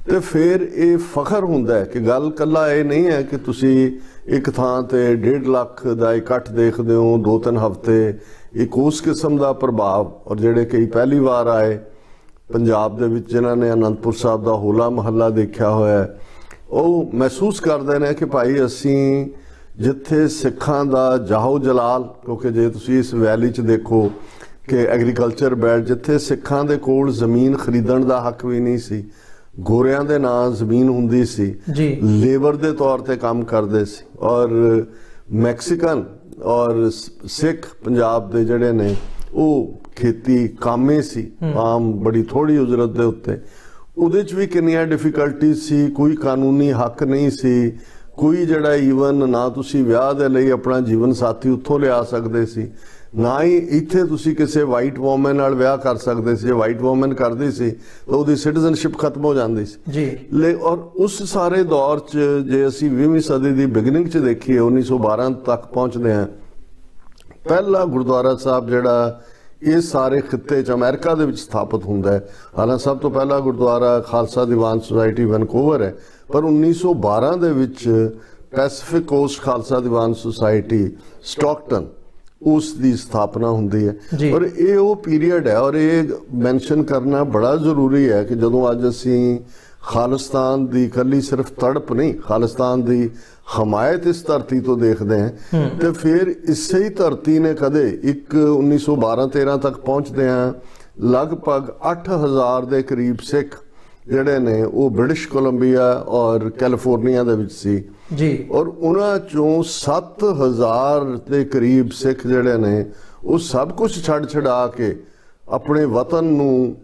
ਤੇ ਫਿਰ ਇਹ ਫਖਰ ਹੁੰਦਾ ਹੈ ਕਿ ਗੱਲ ਕੱਲਾ ਇਹ ਨਹੀਂ ਹੈ ਕਿ ਤੁਸੀਂ ਇੱਕ ਥਾਂ ਤੇ 1.5 ਲੱਖ ਦਾ ਇਕੱਠ ਦੇਖਦੇ ਹੋ, ਦੋ ਤਿੰਨ ਹਫ਼ਤੇ। ਇੱਕ ਉਸ ਕਿਸਮ ਦਾ ਪ੍ਰਭਾਵ, ਔਰ ਜਿਹੜੇ ਕਈ ਪਹਿਲੀ ਵਾਰ ਆਏ, ਪੰਜਾਬ ਦੇ ਵਿੱਚ ਜਿਨ੍ਹਾਂ ਨੇ ਅਨੰਦਪੁਰ ਸਾਹਿਬ ਦਾ ਹੋਲਾ ਮਹੱਲਾ ਦੇਖਿਆ ਹੋਇਆ ਉਹ ਮਹਿਸੂਸ ਕਰਦੇ ਨੇ ਕਿ ਭਾਈ ਅਸੀਂ ਜਿੱਥੇ ਸਿੱਖਾਂ ਦਾ ਜਾਹੋ ਜਲਾਲ, ਕਿਉਂਕਿ ਜੇ ਤੁਸੀਂ ਇਸ ਵੈਲੀ 'ਚ ਦੇਖੋ ਕਿ ਐਗਰੀਕਲਚਰ ਬੈਲਟ, ਜਿੱਥੇ ਸਿੱਖਾਂ ਦੇ ਕੋਲ ਜ਼ਮੀਨ ਖਰੀਦਣ ਦਾ ਹੱਕ ਵੀ ਨਹੀਂ ਸੀ ਗੋਰਿਆਂ ਦੇ ਨਾਂ ਜ਼ਮੀਨ ਹੁੰਦੀ ਸੀ ਜੀ। ਲੇਬਰ ਦੇ ਤੌਰ ਤੇ ਕੰਮ ਕਰਦੇ ਸੀ। ਔਰ ਮੈਕਸੀਕਨ ਔਰ ਸਿੱਖ ਪੰਜਾਬ ਦੇ ਜਿਹੜੇ ਨੇ ਉਹ ਖੇਤੀ ਕਾਮੇ ਸੀ ਆਮ ਬੜੀ ਥੋੜੀ ਉਜਰਤ ਦੇ ਉੱਤੇ। ਉਹਦੇ ਚ ਵੀ ਕਿੰਨੀਆਂ ਡਿਫਿਕਲਟੀ ਸੀ ਕੋਈ ਕਾਨੂੰਨੀ ਹੱਕ ਨਹੀਂ ਸੀ ਕੋਈ ਜਿਹੜਾ ਈਵਨ ਨਾ ਤੁਸੀਂ ਵਿਆਹ ਦੇ ਲਈ ਆਪਣਾ ਜੀਵਨ ਸਾਥੀ ਉੱਥੋਂ ਲਿਆ ਸਕਦੇ ਸੀ। ਨਾ ਹੀ ਇੱਥੇ ਤੁਸੀਂ ਕਿਸੇ ਵਾਈਟ ਔਮਨ ਨਾਲ ਵਿਆਹ ਕਰ ਸਕਦੇ ਸੀ ਜੇ ਵਾਈਟ ਔਮਨ ਕਰਦੀ ਸੀ ਤਾਂ ਉਹਦੀ ਸਿਟੀਜ਼ਨਸ਼ਿਪ ਖਤਮ ਹੋ ਜਾਂਦੀ ਸੀ। ਜੀ। ਲੈ ਔਰ ਉਸ ਸਾਰੇ ਦੌਰ 'ਚ ਜੇ ਅਸੀਂ 20ਵੀਂ ਸਦੀ ਦੀ ਬਿਗਨਿੰਗ 'ਚ ਦੇਖੀਏ 1912 ਤੱਕ ਪਹੁੰਚਦੇ ਹਾਂ ਪਹਿਲਾ ਗੁਰਦੁਆਰਾ ਸਾਹਿਬ ਜਿਹੜਾ ਇਹ ਸਾਰੇ ਖਿੱਤੇ 'ਚ ਅਮਰੀਕਾ ਦੇ ਵਿੱਚ ਸਥਾਪਿਤ ਹੁੰਦਾ ਹੈ। ਹਾਲਾਂਕਿ ਸਭ ਤੋਂ ਪਹਿਲਾ ਗੁਰਦੁਆਰਾ ਖਾਲਸਾ ਦੀਵਾਨ ਸੁਸਾਇਟੀ ਵੈਨਕੂਵਰ ਹੈ ਪਰ 1912 ਦੇ ਵਿੱਚ Pacific Coast Khalsa Diwan Society Stockton ਉਸ ਦੀ ਸਥਾਪਨਾ ਹੁੰਦੀ ਹੈ। ਔਰ ਇਹ ਉਹ ਪੀਰੀਅਡ ਹੈ ਔਰ ਇਹ ਮੈਂਸ਼ਨ ਕਰਨਾ ਬੜਾ ਜ਼ਰੂਰੀ ਹੈ ਕਿ ਜਦੋਂ ਅੱਜ ਅਸੀਂ ਖਾਲਿਸਤਾਨ ਦੀ ਕੱਲੀ ਸਿਰਫ ਤੜਪ ਨਹੀਂ ਖਾਲਿਸਤਾਨ ਦੀ ਹਮਾਇਤ ਇਸ ਧਰਤੀ ਤੋਂ ਦੇਖਦੇ ਹਾਂ ਤੇ ਫਿਰ ਇਸੇ ਹੀ ਧਰਤੀ ਨੇ ਕਦੇ ਇੱਕ 1912-13 ਤੱਕ ਪਹੁੰਚਦੇ ਹਾਂ ਲਗਭਗ 8000 ਦੇ ਕਰੀਬ ਸਿੱਖ ਜਿਹੜੇ ਨੇ ਉਹ ਬ੍ਰਿਟਿਸ਼ ਕੋਲੰਬੀਆ ਔਰ ਕੈਲੀਫੋਰਨੀਆ ਦੇ ਵਿੱਚ ਸੀ। ਜੀ। ਔਰ ਉਹਨਾਂ ਚੋਂ 7000 ਦੇ ਕਰੀਬ ਸਿੱਖ ਜਿਹੜੇ ਨੇ ਉਹ ਸਭ ਕੁਝ ਛੱਡ ਛਡਾ ਕੇ ਆਪਣੇ ਵਤਨ ਨੂੰ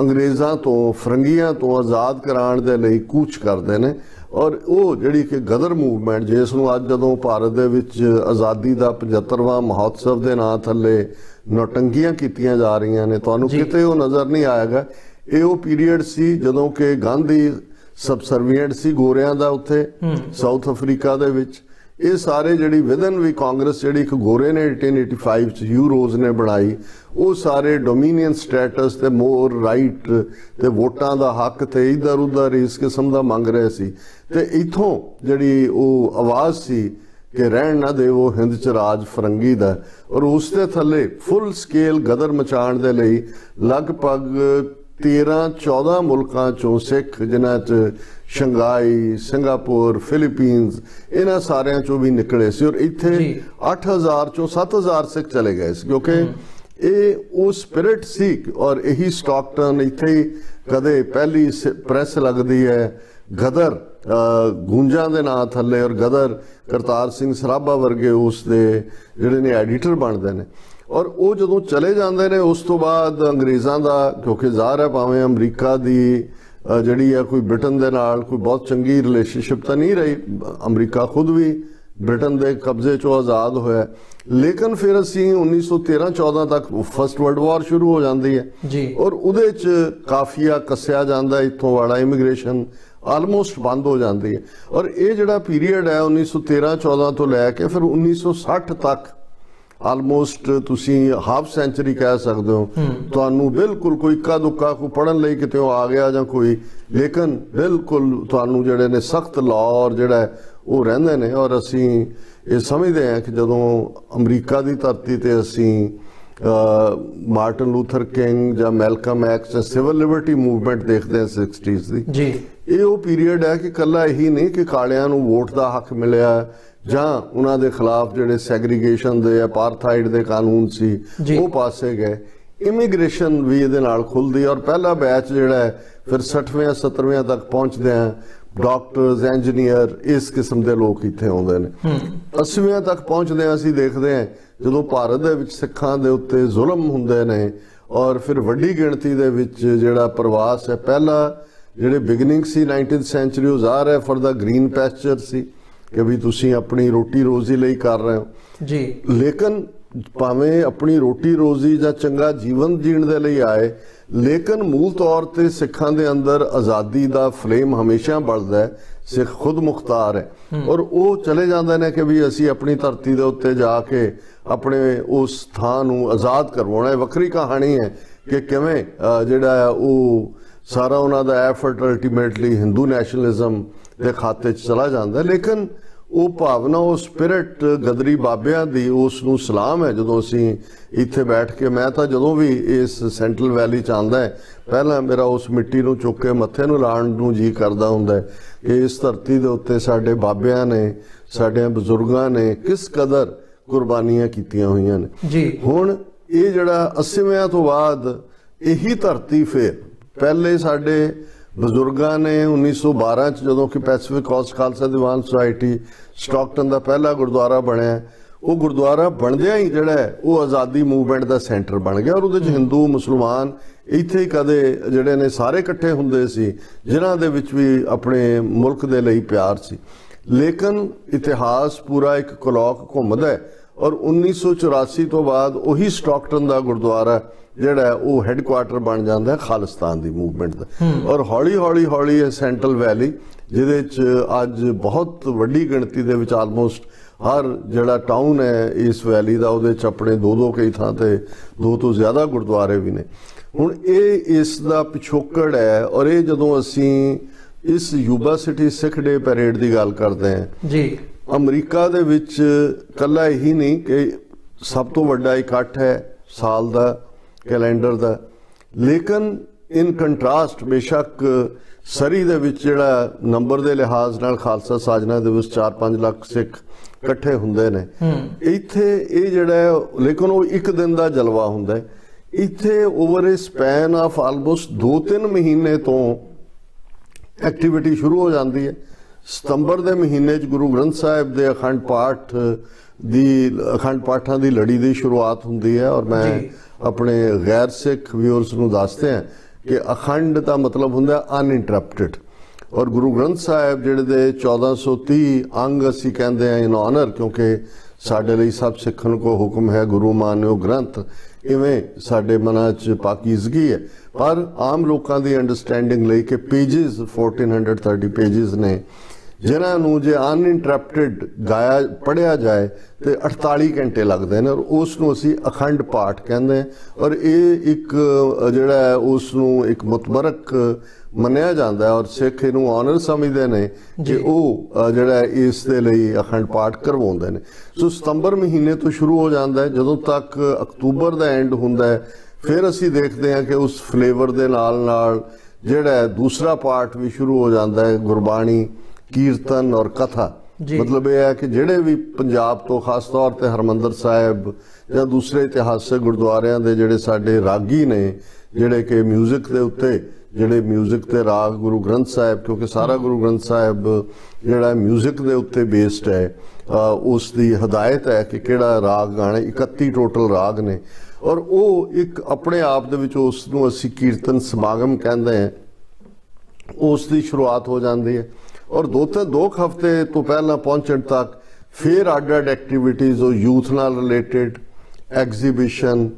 ਅੰਗਰੇਜ਼ਾਂ ਤੋਂ ਫਰੰਗੀਆਂ ਤੋਂ ਆਜ਼ਾਦ ਕਰਾਉਣ ਦੇ ਲਈ ਕੂਚ ਕਰਦੇ ਨੇ। ਔਰ ਉਹ ਜਿਹੜੀ ਕਿ ਗਦਰ ਮੂਵਮੈਂਟ ਜਿਸ ਨੂੰ ਅੱਜ ਜਦੋਂ ਭਾਰਤ ਦੇ ਵਿੱਚ ਆਜ਼ਾਦੀ ਦਾ 75ਵਾਂ ਮਹੋਤਸਵ ਦੇ ਨਾਂ ਥੱਲੇ ਨੌਟੰਕੀਆਂ ਕੀਤੀਆਂ ਜਾ ਰਹੀਆਂ ਨੇ ਤੁਹਾਨੂੰ। ਕਿਤੇ ਉਹ ਨਜ਼ਰ ਨਹੀਂ ਆਏਗਾ। ਇਹ ਉਹ ਪੀਰੀਅਡ ਸੀ ਜਦੋਂ ਕਿ ਗਾਂਧੀ ਸਬਸਰਵੀਐਂਟ ਸੀ ਗੋਰਿਆਂ ਦਾ ਉੱਥੇ ਸਾਊਥ ਅਫਰੀਕਾ ਦੇ ਵਿੱਚ। ਇਹ ਸਾਰੇ ਜਿਹੜੀ ਵਿਦਨ ਵੀ ਕਾਂਗਰਸ ਜਿਹੜੀ ਇੱਕ ਗੋਰੇ ਨੇ 1885 ਚ ਯੂਰੋਜ਼ ਨੇ ਬਣਾਈ ਉਹ ਸਾਰੇ ਡੋਮੀਨੀਅਨ ਸਟੇਟਸ ਤੇ ਮੋਰ ਰਾਈਟ ਤੇ ਵੋਟਾਂ ਦਾ ਹੱਕ ਤੇ ਇਧਰ ਉਧਰ ਇਸ ਕਿਸਮ ਦਾ ਮੰਗ ਰਹੇ ਸੀ। ਤੇ ਇਥੋਂ ਜਿਹੜੀ ਉਹ ਆਵਾਜ਼ ਸੀ ਕਿ ਰਹਿਣ ਨਾ ਦੇਵੋ ਹਿੰਦ ਚ ਰਾਜ ਫਰੰਗੀ ਦਾ ਔਰ ਉਸ ਦੇ ਥੱਲੇ ਫੁੱਲ ਸਕੇਲ ਗਦਰ ਮਚਾਉਣ ਦੇ ਲਈ ਲਗਭਗ 13 14 ਮੁਲਕਾਂ ਚੋਂ ਸਿੱਖ ਜਿਨ੍ਹਾਂ ਚ ਸ਼ੰਘਾਈ ਸਿੰਗਾਪੁਰ ਫਿਲੀਪੀਨਜ਼ ਇਹਨਾਂ ਸਾਰਿਆਂ ਚੋਂ ਵੀ ਨਿਕਲੇ ਸੀ ਔਰ ਇੱਥੇ ਜੀ। 8000 ਚੋਂ 7000 ਸਿੱਖ ਚਲੇ ਗਏ ਸੀ ਕਿਉਂਕਿ ਇਹ ਉਹ ਸਪਿਰਿਟ ਸੀ ਔਰ ਇਹੀ ਸਟਾਕਟਨ ਇੱਥੇ ਕਦੇ ਪਹਿਲੀ ਪ੍ਰੈਸ ਲੱਗਦੀ ਹੈ ਗਦਰ ਗੂੰਜਾਂ ਦੇ ਨਾਂ ਥੱਲੇ ਔਰ ਗਦਰ ਕਰਤਾਰ ਸਿੰਘ ਸਰਾਭਾ ਵਰਗੇ ਉਸ ਦੇ ਜਿਹੜੇ ਨੇ ਐਡੀਟਰ ਬਣਦੇ ਨੇ ਔਰ ਉਹ ਜਦੋਂ ਚਲੇ ਜਾਂਦੇ ਨੇ ਉਸ ਤੋਂ ਬਾਅਦ ਅੰਗਰੇਜ਼ਾਂ ਦਾ ਕਿਉਂਕਿ ਜ਼ਾਹਰ ਹੈ ਭਾਵੇਂ ਅਮਰੀਕਾ ਦੀ ਜਿਹੜੀ ਹੈ ਕੋਈ ਬ੍ਰਿਟਨ ਦੇ ਨਾਲ ਕੋਈ ਬਹੁਤ ਚੰਗੀ ਰਿਲੇਸ਼ਨਸ਼ਿਪ ਤਾਂ ਨਹੀਂ ਰਹੀ ਅਮਰੀਕਾ ਖੁਦ ਵੀ ਬ੍ਰਿਟਨ ਦੇ ਕਬਜ਼ੇ ਚੋਂ ਆਜ਼ਾਦ ਹੋਇਆ ਲੇਕਿਨ ਫਿਰ ਅਸੀਂ 1913-14 ਤੱਕ ਫਰਸਟ ਵਰਲਡ ਵਾਰ ਸ਼ੁਰੂ ਹੋ ਜਾਂਦੀ ਹੈ। ਜੀ। ਔਰ ਉਹਦੇ ਚ ਕਾਫੀਆ ਕੱਸਿਆ ਜਾਂਦਾ ਇੱਥੋਂ ਵਾਲਾ ਇਮੀਗ੍ਰੇਸ਼ਨ ਆਲਮੋਸਟ ਬੰਦ ਹੋ ਜਾਂਦੀ ਹੈ। ਔਰ ਇਹ ਜਿਹੜਾ ਪੀਰੀਅਡ ਹੈ 1913-14 ਤੋਂ ਲੈ ਕੇ ਫਿਰ 1960 ਤੱਕ ਆਲਮੋਸਟ ਤੁਸੀਂ ਹਾਫ ਸੈਂਚਰੀ ਕਹਿ ਸਕਦੇ ਹੋ। ਤੁਹਾਨੂੰ ਬਿਲਕੁਲ ਕੋਈ ਇੱਕਾ ਦੁੱਕਾ ਕੋ ਪੜਨ ਲਈ ਕਿਤੇ ਆ ਗਿਆ ਜਾਂ ਕੋਈ ਲੇਕਿਨ ਬਿਲਕੁਲ ਤੁਹਾਨੂੰ ਜਿਹੜੇ ਨੇ ਸਖਤ ਲਾਅ ਔਰ ਜਿਹੜਾ ਉਹ ਰਹਿੰਦੇ ਨੇ ਔਰ ਅਸੀਂ ਇਹ ਸਮਝਦੇ ਹਾਂ ਕਿ ਜਦੋਂ ਅਮਰੀਕਾ ਦੀ ਧਰਤੀ ਤੇ ਅਸੀਂ ਮਾਰਟਨ ਲੂਥਰ ਕਿੰਗ ਜਾਂ ਮੈਲਕਮ ਐਕਸ ਜਾਂ ਸਿਵਲ ਲਿਬਰਟੀ ਮੂਵਮੈਂਟ ਦੇਖਦੇ ਹਾਂ 60s ਦੀ। ਜੀ। ਇਹ ਉਹ ਪੀਰੀਅਡ ਹੈ ਕਿ ਕੱਲਾ ਇਹੀ ਨਹੀਂ ਕਿ ਕਾਲਿਆਂ ਨੂੰ ਵੋਟ ਦਾ ਹੱਕ ਮਿਲਿਆ ਜਾਂ ਉਹਨਾਂ ਦੇ ਖਿਲਾਫ ਜਿਹੜੇ ਸੈਗਰੀਗੇਸ਼ਨ ਦੇ ਅਪਾਰਥਾਈਡ ਦੇ ਕਾਨੂੰਨ ਸੀ। ਉਹ ਪਾਸੇ ਗਏ। ਇਮੀਗ੍ਰੇਸ਼ਨ ਵੀ ਇਹਦੇ ਨਾਲ ਖੁੱਲਦੀ ਔਰ ਪਹਿਲਾ ਬੈਚ ਜਿਹੜਾ ਹੈ ਫਿਰ 60ਵੇਂ 70ਵੇਂ ਤੱਕ ਪਹੁੰਚਦੇ ਆ। ਡਾਕਟਰਸ ਇੰਜੀਨੀਅਰ ਇਸ ਕਿਸਮ ਦੇ ਲੋਕ ਇੱਥੇ ਆਉਂਦੇ ਨੇ। 80ਵੇਂ ਤੱਕ ਪਹੁੰਚਦੇ ਆ ਅਸੀਂ ਦੇਖਦੇ ਆ ਜਦੋਂ ਭਾਰਤ ਦੇ ਵਿੱਚ ਸਿੱਖਾਂ ਦੇ ਉੱਤੇ ਜ਼ੁਲਮ ਹੁੰਦੇ ਨੇ ਔਰ ਫਿਰ ਵੱਡੀ ਗਿਣਤੀ ਦੇ ਵਿੱਚ ਜਿਹੜਾ ਪ੍ਰਵਾਸ ਹੈ ਪਹਿਲਾ ਜਿਹੜੇ ਬਿਗਨਿੰਗ ਸੀ 19th ਸੈਂਚਰੀ ਉਹ ਜ਼ਾਹਰ ਹੈ ਫॉर ਦਾ ਗ੍ਰੀਨ ਪੈਸਚਰ ਸੀ। ਕਿ ਵੀ ਤੁਸੀਂ ਆਪਣੀ ਰੋਟੀ ਰੋਜ਼ੀ ਲਈ ਕਰ ਰਹੇ ਹੋ। ਜੀ। ਲੇਕਿਨ ਭਾਵੇਂ ਆਪਣੀ ਰੋਟੀ ਰੋਜ਼ੀ ਜਾਂ ਚੰਗਾ ਜੀਵਨ ਜੀਣ ਦੇ ਲਈ ਆਏ ਲੇਕਿਨ ਮੂਲ ਤੌਰ ਤੇ ਸਿੱਖਾਂ ਦੇ ਅੰਦਰ ਆਜ਼ਾਦੀ ਦਾ ਫਲੇਮ ਹਮੇਸ਼ਾ ਬਲਦਾ ਹੈ। ਸਿੱਖ ਖੁਦ ਮੁਖਤਾਰ ਹੈ। ਔਰ ਉਹ ਚਲੇ ਜਾਂਦੇ ਨੇ ਕਿ ਵੀ ਅਸੀਂ ਆਪਣੀ ਧਰਤੀ ਦੇ ਉੱਤੇ ਜਾ ਕੇ ਆਪਣੇ ਉਸ ਥਾਂ ਨੂੰ ਆਜ਼ਾਦ ਕਰਵਾਉਣਾ ਹੈ। ਵੱਖਰੀ ਕਹਾਣੀ ਹੈ ਕਿ ਕਿਵੇਂ ਜਿਹੜਾ ਉਹ ਸਾਰਾ ਉਹਨਾਂ ਦਾ ਐਫਰਟ ਅਲਟੀਮੇਟਲੀ ਹਿੰਦੂ ਨੈਸ਼ਨਲਿਜ਼ਮ ਦੇ ਖਾਤੇ 'ਚ ਚਲਾ ਜਾਂਦਾ। ਲੇਕਿਨ ਉਹ ਭਾਵਨਾ ਉਹ ਸਪਿਰਿਟ ਗਦਰੀ ਬਾਬਿਆਂ ਦੀ ਉਸ ਨੂੰ ਸਲਾਮ ਹੈ ਜਦੋਂ ਅਸੀਂ ਇੱਥੇ ਬੈਠ ਕੇ ਮੈਂ ਤਾਂ ਜਦੋਂ ਵੀ ਇਸ ਸੈਂਟਰਲ ਵੈਲੀ ਚ ਆਉਂਦਾ ਹੈ ਪਹਿਲਾਂ ਮੇਰਾ ਉਸ ਮਿੱਟੀ ਨੂੰ ਚੁੱਕ ਕੇ ਮੱਥੇ ਨੂੰ ਲਾਉਣ ਨੂੰ ਜੀ ਕਰਦਾ ਹੁੰਦਾ ਹੈ ਕਿ ਇਸ ਧਰਤੀ ਦੇ ਉੱਤੇ ਸਾਡੇ ਬਾਬਿਆਂ ਨੇ ਸਾਡੇ ਬਜ਼ੁਰਗਾਂ ਨੇ ਕਿਸ ਕਦਰ ਕੁਰਬਾਨੀਆਂ ਕੀਤੀਆਂ ਹੋਈਆਂ ਨੇ। ਜੀ। ਹੁਣ ਇਹ ਜਿਹੜਾ 80ਵਿਆਂ ਤੋਂ ਬਾਅਦ ਇਹੀ ਧਰਤੀ ਫੇਰ ਪਹਿਲੇ ਸਾਡੇ ਬਜ਼ੁਰਗਾਂ ਨੇ 1912 ਚ ਜਦੋਂ ਕਿ Pacific Coast Khalsa Diwan Society Stockton ਦਾ ਪਹਿਲਾ ਗੁਰਦੁਆਰਾ ਬਣਿਆ, ਉਹ ਗੁਰਦੁਆਰਾ ਬਣਦਿਆਂ ਹੀ ਜਿਹੜਾ ਉਹ ਆਜ਼ਾਦੀ ਮੂਵਮੈਂਟ ਦਾ ਸੈਂਟਰ ਬਣ ਗਿਆ ਔਰ ਉਹਦੇ ਚ ਹਿੰਦੂ, ਮੁਸਲਮਾਨ ਇੱਥੇ ਹੀ ਕਦੇ ਜਿਹੜੇ ਨੇ ਸਾਰੇ ਇਕੱਠੇ ਹੁੰਦੇ ਸੀ, ਜਿਨ੍ਹਾਂ ਦੇ ਵਿੱਚ ਵੀ ਆਪਣੇ ਮੁਲਕ ਦੇ ਲਈ ਪਿਆਰ ਸੀ। ਲੇਕਿਨ ਇਤਿਹਾਸ ਪੂਰਾ ਇੱਕ ਕਲੌਕ ਘੁੰਮਦਾ ਹੈ ਔਰ 1984 ਤੋਂ ਬਾਅਦ ਉਹੀ ਸਟਾਕਟਨ ਦਾ ਗੁਰਦੁਆਰਾ ਜਿਹੜਾ ਹੈ ਉਹ ਹੈੱਡਕੁਆਟਰ ਬਣ ਜਾਂਦਾ ਹੈ ਖਾਲਿਸਤਾਨ ਦੀ ਮੂਵਮੈਂਟ ਦਾ। ਔਰ ਹੌਲੀ ਹੌਲੀ ਹੌਲੀ ਇਹ ਸੈਂਟਰਲ ਵੈਲੀ ਜਿਹਦੇ ਚ ਅੱਜ ਬਹੁਤ ਵੱਡੀ ਗਿਣਤੀ ਦੇ ਵਿੱਚ ਆਲਮੋਸਟ ਹਰ ਜਿਹੜਾ ਟਾਊਨ ਹੈ ਇਸ ਵੈਲੀ ਦਾ ਉਹਦੇ ਚ ਆਪਣੇ ਦੋ ਦੋ ਕਈ ਥਾਂ ਤੇ ਦੋ ਤੋਂ ਜ਼ਿਆਦਾ ਗੁਰਦੁਆਰੇ ਵੀ ਨੇ। ਹੁਣ ਇਹ ਇਸ ਦਾ ਪਿਛੋਕੜ ਹੈ ਔਰ ਇਹ ਜਦੋਂ ਅਸੀਂ ਇਸ ਯੂਬਾ ਸਿਟੀ ਸਿੱਖ ਡੇ ਪੈਰੇਡ ਦੀ ਗੱਲ ਕਰਦੇ ਹਾਂ ਜੀ। ਅਮਰੀਕਾ ਦੇ ਵਿੱਚ ਕੱਲਾ ਇਹੀ ਨਹੀਂ ਕਿ ਸਭ ਤੋਂ ਵੱਡਾ ਇਕੱਠ ਹੈ ਸਾਲ ਦਾ ਕੈਲੰਡਰ ਦਾ। ਲੇਕਿਨ ਇਨ ਕੰਟਰਾਸਟ ਬੇਸ਼ੱਕ ਸਰੀ ਦੇ ਵਿੱਚ ਜਿਹੜਾ ਨੰਬਰ ਦੇ ਲਿਹਾਜ਼ ਨਾਲ ਖਾਲਸਾ ਸਾਜਨਾ ਦੇ ਵਿੱਚ 4-5 ਲੱਖ ਸਿੱਖ ਇਕੱਠੇ ਹੁੰਦੇ ਨੇ। ਇੱਥੇ ਇਹ ਜਿਹੜਾ ਲੇਕਿਨ ਉਹ ਇੱਕ ਦਿਨ ਦਾ ਜਲਵਾ ਹੁੰਦਾ ਹੈ। ਇੱਥੇ over a span of almost 2-3 ਮਹੀਨੇ ਤੋਂ ਐਕਟੀਵਿਟੀ ਸ਼ੁਰੂ ਹੋ ਜਾਂਦੀ ਹੈ। ਸਤੰਬਰ ਦੇ ਮਹੀਨੇ 'ਚ ਗੁਰੂ ਗ੍ਰੰਥ ਸਾਹਿਬ ਦੇ ਅਖੰਡ ਪਾਠ ਦੀ ਅਖੰਡ ਪਾਠਾਂ ਦੀ ਲੜੀ ਦੀ ਸ਼ੁਰੂਆਤ ਹੁੰਦੀ ਹੈ ਔਰ ਮੈਂ। ਆਪਣੇ ਗੈਰ ਸਿੱਖ ਵਿਊਅਰਸ ਨੂੰ ਦੱਸਦੇ ਹਾਂ ਕਿ ਅਖੰਡ ਦਾ ਮਤਲਬ ਹੁੰਦਾ ਅਨਇੰਟਰਪਟਡ ਔਰ ਗੁਰੂ ਗ੍ਰੰਥ ਸਾਹਿਬ ਜਿਹੜੇ ਦੇ 1430 ਅੰਗ ਅਸੀਂ ਕਹਿੰਦੇ ਆ ਇਨ ਆਨਰ ਕਿਉਂਕਿ ਸਾਡੇ ਲਈ ਸਭ ਸਿੱਖਣ ਕੋ ਹੁਕਮ ਹੈ ਗੁਰੂ ਮਾਨਿਓ ਗ੍ਰੰਥ, ਇਵੇਂ ਸਾਡੇ ਮਨਾਂ 'ਚ ਪਾਕੀਜ਼ਗੀ ਹੈ। ਪਰ ਆਮ ਲੋਕਾਂ ਦੀ ਅੰਡਰਸਟੈਂਡਿੰਗ ਲਈ ਕਿ ਪੇजेस 1430 ਪੇजेस ਨੇ ਜਿਨ੍ਹਾਂ ਨੂੰ ਜੇ ਅਨਇੰਟਰਪਟਡ ਗਾਇਆ ਪੜਿਆ ਜਾਏ ਤੇ 48 ਘੰਟੇ ਲੱਗਦੇ ਨੇ ਔਰ ਉਸ ਨੂੰ ਅਸੀਂ ਅਖੰਡ ਪਾਠ ਕਹਿੰਦੇ ਹਾਂ। ਔਰ ਇਹ ਇੱਕ ਜਿਹੜਾ ਉਸ ਨੂੰ ਇੱਕ ਮੁਤਬਰਕ ਮੰਨਿਆ ਜਾਂਦਾ ਹੈ ਔਰ ਸਿੱਖ ਇਹਨੂੰ ਆਨਰ ਸਮਝਦੇ ਨੇ ਕਿ ਉਹ ਜਿਹੜਾ ਇਸ ਦੇ ਲਈ ਅਖੰਡ ਪਾਠ ਕਰਵਾਉਂਦੇ ਨੇ। ਸੋ ਸਤੰਬਰ ਮਹੀਨੇ ਤੋਂ ਸ਼ੁਰੂ ਹੋ ਜਾਂਦਾ ਹੈ ਜਦੋਂ ਤੱਕ ਅਕਤੂਬਰ ਦਾ ਐਂਡ ਹੁੰਦਾ ਹੈ ਫਿਰ ਅਸੀਂ ਦੇਖਦੇ ਹਾਂ ਕਿ ਉਸ ਫਲੇਵਰ ਦੇ ਨਾਲ ਨਾਲ ਜਿਹੜਾ ਦੂਸਰਾ ਪਾਠ ਵੀ ਸ਼ੁਰੂ ਹੋ ਜਾਂਦਾ ਹੈ ਗੁਰਬਾਣੀ ਕੀਰਤਨ ਔਰ ਕਥਾ ਜੀ। ਮਤਲਬ ਇਹ ਹੈ ਕਿ ਜਿਹੜੇ ਵੀ ਪੰਜਾਬ ਤੋਂ ਖਾਸ ਤੌਰ ਤੇ ਹਰਮੰਦਰ ਸਾਹਿਬ ਜਾਂ ਦੂਸਰੇ ਇਤਿਹਾਸਕ ਗੁਰਦੁਆਰਿਆਂ ਦੇ ਜਿਹੜੇ ਸਾਡੇ ਰਾਗੀ ਨੇ ਜਿਹੜੇ ਕਿ 뮤직 ਦੇ ਉੱਤੇ ਜਿਹੜੇ 뮤직 ਤੇ ਰਾਗ ਗੁਰੂ ਗ੍ਰੰਥ ਸਾਹਿਬ ਕਿਉਂਕਿ ਸਾਰਾ ਗੁਰੂ ਗ੍ਰੰਥ ਸਾਹਿਬ ਜਿਹੜਾ 뮤직 ਦੇ ਉੱਤੇ ਬੇਸਡ ਹੈ ਅ, ਉਸ ਦੀ ਹਦਾਇਤ ਹੈ ਕਿ ਕਿਹੜਾ ਰਾਗ ਗਾਣੇ 31 ਟੋਟਲ ਰਾਗ ਨੇ ਔਰ ਉਹ ਇੱਕ ਆਪਣੇ ਆਪ ਦੇ ਵਿੱਚ ਉਸ ਨੂੰ ਅਸੀਂ ਕੀਰਤਨ ਸਮਾਗਮ ਕਹਿੰਦੇ ਹਾਂ ਉਸ ਦੀ ਸ਼ੁਰੂਆਤ ਹੋ ਜਾਂਦੀ ਹੈ ਔਰ ਦੋ ਤਿੰਨ ਦੋ ਕੁ ਹਫ਼ਤੇ ਤੋਂ ਪਹਿਲਾਂ ਪਹੁੰਚਣ ਤੱਕ ਫੇਰ ਅੱਡ-ਅੱਡ ਐਕਟੀਵਿਟੀਜ਼ ਉਹ ਯੂਥ ਨਾਲ related exhibition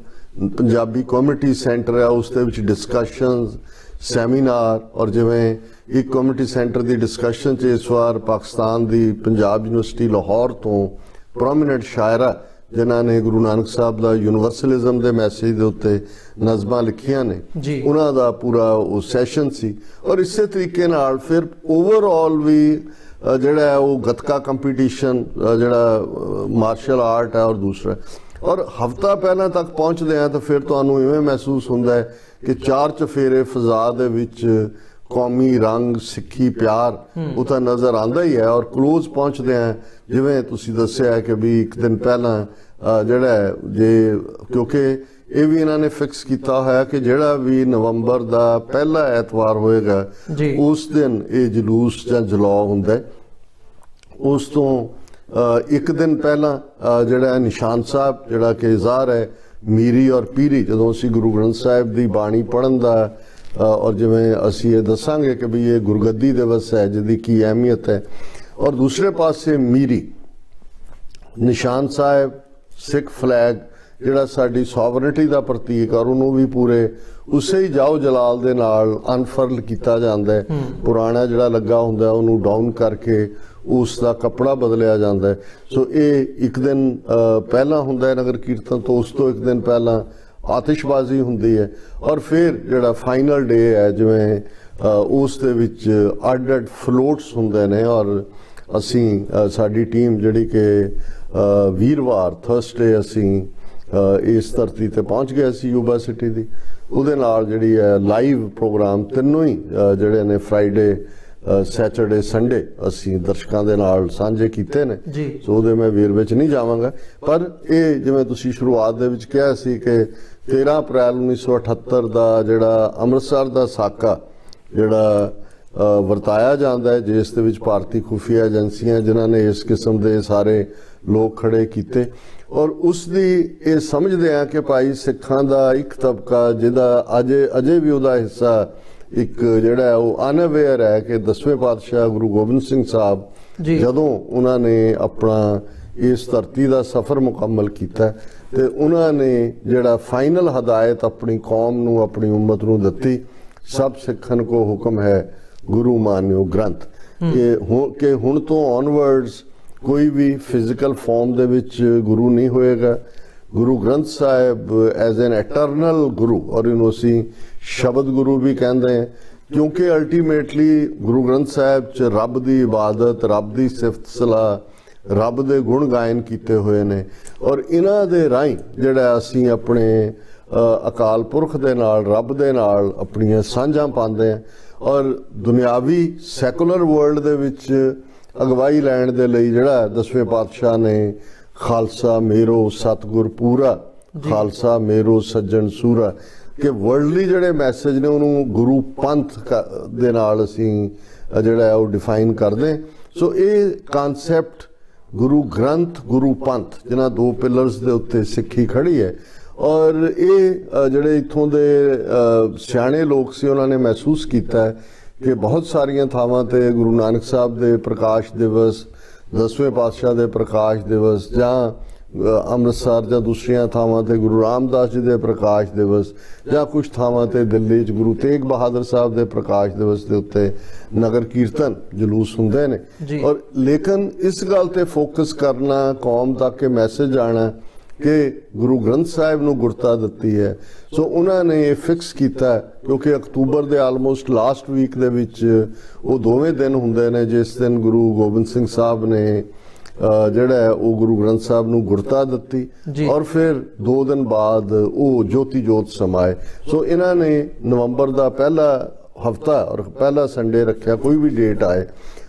Punjabi community centre ਹੈ ਉਸ ਦੇ ਵਿੱਚ ਡਿਸਕਸ਼ਨਸ ਸੈਮੀਨਾਰ ਔਰ ਜਿਵੇਂ ਇੱਕ ਕਮਿਊਨਿਟੀ ਸੈਂਟਰ ਦੀ ਡਿਸਕਸ਼ਨ 'ਚ ਇਸ ਵਾਰ ਪਾਕਿਸਤਾਨ ਦੀ ਪੰਜਾਬ ਯੂਨੀਵਰਸਿਟੀ ਲਾਹੌਰ ਤੋਂ ਪ੍ਰੋਮਿਨੈਂਟ ਸ਼ਾਇਰਾ ਜਿਨ੍ਹਾਂ ਨੇ ਗੁਰੂ ਨਾਨਕ ਸਾਹਿਬ ਦਾ ਯੂਨੀਵਰਸਲਿਜ਼ਮ ਦੇ ਮੈਸੇਜ ਦੇ ਉੱਤੇ ਨਜ਼ਮਾਂ ਲਿਖੀਆਂ ਨੇ। ਉਹਨਾਂ ਦਾ ਪੂਰਾ ਉਹ ਸੈਸ਼ਨ ਸੀ ਔਰ ਇਸੇ ਤਰੀਕੇ ਨਾਲ ਫਿਰ ਓਵਰਆਲ ਵੀ ਜਿਹੜਾ ਹੈ ਉਹ ਗੱਤਕਾ ਕੰਪੀਟੀਸ਼ਨ ਜਿਹੜਾ ਮਾਰਸ਼ਲ ਆਰਟ ਹੈ ਔਰ ਦੂਸਰਾ ਔਰ ਹਫਤਾ ਪਹਿਲਾਂ ਤੱਕ ਪਹੁੰਚਦੇ ਆ ਤਾਂ ਫਿਰ ਤੁਹਾਨੂੰ ਇਵੇਂ ਮਹਿਸੂਸ ਹੁੰਦਾ ਹੈ ਕਿ ਚਾਰ ਚਫੇਰੇ ਫਜ਼ਾ ਦੇ ਵਿੱਚ ਕੌਮੀ ਰੰਗ ਸਿੱਖੀ ਪਿਆਰ ਉਹ ਤਾਂ ਨਜ਼ਰ ਆਂਦਾ ਹੀ ਹੈ ਔਰ ক্লোਜ਼ ਪਹੁੰਚਦੇ ਆ ਜਿਵੇਂ ਤੁਸੀਂ ਦੱਸਿਆ ਹੈ ਕਿ ਵੀ ਇੱਕ ਦਿਨ ਪਹਿਲਾਂ ਜਿਹੜਾ ਜੇ ਕਿਉਂਕਿ ਇਹ ਵੀ ਇਹਨਾਂ ਨੇ ਫਿਕਸ ਕੀਤਾ ਹੋਇਆ ਕਿ ਜਿਹੜਾ ਵੀ ਨਵੰਬਰ ਦਾ ਪਹਿਲਾ ਐਤਵਾਰ ਹੋਏਗਾ। ਉਸ ਦਿਨ ਇਹ ਜਲੂਸ ਜਾਂ ਜਲਾਅ ਹੁੰਦਾ ਉਸ ਤੋਂ ਇੱਕ ਦਿਨ ਪਹਿਲਾਂ ਜਿਹੜਾ ਨਿਸ਼ਾਨ ਸਾਹਿਬ ਜਿਹੜਾ ਕਿ ਇਜ਼ਹਾਰ ਹੈ ਮੀਰੀ ਔਰ ਪੀਰੀ ਜਦੋਂ ਅਸੀਂ ਗੁਰੂ ਗ੍ਰੰਥ ਸਾਹਿਬ ਦੀ ਬਾਣੀ ਪੜਨ ਦਾ ਔਰ ਜਿਵੇਂ ਅਸੀਂ ਇਹ ਦੱਸਾਂਗੇ ਕਿ ਵੀ ਇਹ ਗੁਰਗੱਦੀ ਦਿਵਸ ਹੈ ਜਿਹਦੀ ਕੀ ਅਹਿਮੀਅਤ ਹੈ। ਔਰ ਦੂਸਰੇ ਪਾਸੇ ਮੀਰੀ ਨਿਸ਼ਾਨ ਸਾਹਿਬ ਸਿੱਖ ਫਲੈਗ ਜਿਹੜਾ ਸਾਡੀ ਸੋਵਰਨਿਟੀ ਦਾ ਪ੍ਰਤੀਕ ਔਰ ਉਹਨੂੰ ਵੀ ਪੂਰੇ ਉਸੇ ਹੀ ਜਾਓ ਜਲਾਲ ਦੇ ਨਾਲ ਅਨਫਰਲ ਕੀਤਾ ਜਾਂਦਾ ਹੈ। ਪੁਰਾਣਾ ਜਿਹੜਾ ਲੱਗਾ ਹੁੰਦਾ ਉਹਨੂੰ ਡਾਊਨ ਕਰਕੇ ਉਸ ਦਾ ਕੱਪੜਾ ਬਦਲਿਆ ਜਾਂਦਾ ਹੈ। ਸੋ ਇਹ ਇੱਕ ਦਿਨ ਪਹਿਲਾਂ ਹੁੰਦਾ ਹੈ ਨਗਰ ਕੀਰਤਨ ਤੋਂ ਉਸ ਤੋਂ ਇੱਕ ਦਿਨ ਪਹਿਲਾਂ ਆਤਿਸ਼ਬਾਜ਼ੀ ਹੁੰਦੀ ਹੈ। ਔਰ ਫਿਰ ਜਿਹੜਾ ਫਾਈਨਲ ਡੇ ਹੈ ਜਿਵੇਂ ਉਸ ਦੇ ਵਿੱਚ ਅੱਡ ਅੱਡ ਫਲੋਟਸ ਹੁੰਦੇ ਨੇ। ਔਰ ਅਸੀਂ ਸਾਡੀ ਟੀਮ ਜਿਹੜੀ ਕਿ ਵੀਰਵਾਰ ਥਰਸਡੇ ਅਸੀਂ ਇਸ ਧਰਤੀ ਤੇ ਪਹੁੰਚ ਗਏ ਸੀ ਯੂਬਾ ਸਿਟੀ ਦੀ। ਉਹਦੇ ਨਾਲ ਜਿਹੜੀ ਹੈ ਲਾਈਵ ਪ੍ਰੋਗਰਾਮ ਤਿੰਨੋਂ ਹੀ ਜਿਹੜੇ ਨੇ ਫਰਾਈਡੇ ਸੈਟਰਡੇ ਸੰਡੇ ਅਸੀਂ ਦਰਸ਼ਕਾਂ ਦੇ ਨਾਲ ਸਾਂਝੇ ਕੀਤੇ ਨੇ। ਸੋ ਉਹਦੇ ਮੈਂ ਵੇਰ ਵਿੱਚ ਨਹੀਂ ਜਾਵਾਂਗਾ। ਪਰ ਇਹ ਜਿਵੇਂ ਤੁਸੀਂ ਸ਼ੁਰੂਆਤ ਦੇ ਵਿੱਚ ਕਿਹਾ ਸੀ ਕਿ 13 ਅਪ੍ਰੈਲ 1978 ਦਾ ਜਿਹੜਾ ਅੰਮ੍ਰਿਤਸਰ ਦਾ ਸਾਕਾ ਜਿਹੜਾ ਵਰਤਾਇਆ ਜਾਂਦਾ ਹੈ ਜਿਸ ਦੇ ਵਿੱਚ ਭਾਰਤੀ ਖੁਫੀਆ ਏਜੰਸੀਆਂ ਜਿਨ੍ਹਾਂ ਨੇ ਇਸ ਕਿਸਮ ਦੇ ਸਾਰੇ ਲੋਕ ਖੜੇ ਕੀਤੇ ਔਰ ਉਸ ਦੀ ਇਹ ਸਮਝਦੇ ਆ ਕਿ ਭਾਈ ਸਿੱਖਾਂ ਦਾ ਇੱਕ ਤਬਕਾ ਜਿਹਦਾ ਅਜੇ ਅਜੇ ਵੀ ਉਹਦਾ ਹਿੱਸਾ ਇੱਕ ਜਿਹੜਾ ਹੈ ਉਹ ਅਨਅਵੇਅਰ ਹੈ ਕਿ ਦਸਵੇਂ ਪਾਤਸ਼ਾਹ ਗੁਰੂ ਗੋਬਿੰਦ ਸਿੰਘ ਸਾਹਿਬ। ਜਦੋਂ ਉਹਨਾਂ ਨੇ ਆਪਣਾ ਇਸ ਧਰਤੀ ਦਾ ਸਫ਼ਰ ਮੁਕੰਮਲ ਕੀਤਾ ਤੇ ਉਹਨਾਂ ਨੇ ਜਿਹੜਾ ਫਾਈਨਲ ਹਦਾਇਤ ਆਪਣੀ ਕੌਮ ਨੂੰ ਆਪਣੀ ਉਮਤ ਨੂੰ ਦਿੱਤੀ ਸਭ ਸਿੱਖਣ ਕੋ ਹੁਕਮ ਹੈ ਗੁਰੂ ਮਾਨਿਓ ਗ੍ਰੰਥ। ਕਿ ਕਿ ਹੁਣ ਤੋਂ ਔਨਵਰਡਸ ਕੋਈ ਵੀ ਫਿਜ਼ੀਕਲ ਫਾਰਮ ਦੇ ਵਿੱਚ ਗੁਰੂ ਨਹੀਂ ਹੋਏਗਾ। ਗੁਰੂ ਗ੍ਰੰਥ ਸਾਹਿਬ ਐਜ਼ ਐਨ ਐਟਰਨਲ ਗੁਰੂ ਔਰ ਇਹਨੂੰ ਅਸੀਂ ਸ਼ਬਦ ਗੁਰੂ ਵੀ ਕਹਿੰਦੇ ਹਾਂ ਕਿਉਂਕਿ ਅਲਟੀਮੇਟਲੀ ਗੁਰੂ ਗ੍ਰੰਥ ਸਾਹਿਬ ਚ ਰੱਬ ਦੀ ਇਬਾਦਤ ਰੱਬ ਦੀ ਸਿਫਤ ਸਲਾਹ ਰੱਬ ਦੇ ਗੁਣ ਗਾਇਨ ਕੀਤੇ ਹੋਏ ਨੇ। ਔਰ ਇਹਨਾਂ ਦੇ ਰਾਹੀਂ ਜਿਹੜਾ ਅਸੀਂ ਆਪਣੇ ਅਕਾਲ ਪੁਰਖ ਦੇ ਨਾਲ ਰੱਬ ਦੇ ਨਾਲ ਆਪਣੀਆਂ ਸਾਂਝਾਂ ਪਾਉਂਦੇ ਹਾਂ। ਔਰ ਦੁਨਿਆਵੀ ਸੈਕੂਲਰ ਵਰਲਡ ਦੇ ਵਿੱਚ ਅਗਵਾਈ ਲੈਣ ਦੇ ਲਈ ਜਿਹੜਾ ਦਸਵੇਂ ਪਾਤਸ਼ਾਹ ਨੇ ਖਾਲਸਾ ਮੇਰੋ ਸਤਗੁਰ ਪੂਰਾ ਖਾਲਸਾ ਮੇਰੋ ਸੱਜਣ ਸੂਰਾ ਕਿ ਵਰਲਡਲੀ ਜਿਹੜੇ ਮੈਸੇਜ ਨੇ ਉਹਨੂੰ ਗੁਰੂ ਪੰਥ ਦੇ ਨਾਲ ਅਸੀਂ ਜਿਹੜਾ ਉਹ ਡਿਫਾਈਨ ਕਰਦੇ। ਸੋ ਇਹ ਕਨਸੈਪਟ ਗੁਰੂ ਗ੍ਰੰਥ, ਗੁਰੂ ਪੰਥ, ਜਿਨ੍ਹਾਂ ਦੋ ਪਿਲਰਸ ਦੇ ਉੱਤੇ ਸਿੱਖੀ ਖੜੀ ਹੈ। ਔਰ ਇਹ ਜਿਹੜੇ ਇਥੋਂ ਦੇ ਸਿਆਣੇ ਲੋਕ ਸੀ, ਉਹਨਾਂ ਨੇ ਮਹਿਸੂਸ ਕੀਤਾ ਕਿ ਬਹੁਤ ਸਾਰੀਆਂ ਥਾਵਾਂ ਤੇ ਗੁਰੂ ਨਾਨਕ ਸਾਹਿਬ ਦੇ ਪ੍ਰਕਾਸ਼ ਦਿਵਸ, ਦਸਵੇਂ ਪਾਤਸ਼ਾਹ ਦੇ ਪ੍ਰਕਾਸ਼ ਦਿਵਸ ਜਾਂ ਅੰਮ੍ਰਿਤਸਰ ਜਾਂ ਦੂਸਰੀਆਂ ਥਾਵਾਂ ਤੇ ਗੁਰੂ ਰਾਮਦਾਸ ਜੀ ਦੇ ਪ੍ਰਕਾਸ਼ ਦਿਵਸ ਜਾਂ ਕੁਝ ਥਾਵਾਂ ਤੇ ਦਿੱਲੀ 'ਚ ਗੁਰੂ ਤੇਗ ਬਹਾਦਰ ਸਾਹਿਬ ਦੇ ਪ੍ਰਕਾਸ਼ ਦਿਵਸ ਦੇ ਉੱਤੇ ਨਗਰ ਕੀਰਤਨ ਜਲੂਸ ਹੁੰਦੇ ਨੇ। ਔਰ ਲੇਕਿਨ ਇਸ ਗੱਲ ਤੇ ਫੋਕਸ ਕਰਨਾ ਕੌਮ ਤੱਕ ਇਹ ਮੈਸੇਜ ਆਣਾ ਕਿ ਗੁਰੂ ਗ੍ਰੰਥ ਸਾਹਿਬ ਨੂੰ ਗੁਰਤਾ ਦਿੱਤੀ ਹੈ ਸੋ ਉਹਨਾਂ ਨੇ ਇਹ ਫਿਕਸ ਕੀਤਾ ਕਿਉਂਕਿ ਅਕਤੂਬਰ ਦੇ ਆਲਮੋਸਟ ਲਾਸਟ ਵੀਕ ਦੇ ਵਿੱਚ ਉਹ ਦੋਵੇਂ ਦਿਨ ਹੁੰਦੇ ਨੇ ਜਿਸ ਦਿਨ ਗੁਰੂ ਗੋਬਿੰਦ ਸਿੰਘ ਸਾਹਿਬ ਨੇ ਜਿਹੜਾ ਹੈ ਉਹ ਗੁਰੂ ਗ੍ਰੰਥ ਸਾਹਿਬ ਨੂੰ ਗੁਰਤਾ ਦਿੱਤੀ। ਔਰ ਫਿਰ 2 ਦਿਨ ਬਾਅਦ ਉਹ ਜੋਤੀ ਜੋਤ ਸਮਾਏ। ਸੋ ਇਹਨਾਂ ਨੇ ਨਵੰਬਰ ਦਾ ਪਹਿਲਾ ਹਫਤਾ ਔਰ ਪਹਿਲਾ ਸੰਡੇ ਰੱਖਿਆ ਕੋਈ ਵੀ ਡੇਟ ਆਏ।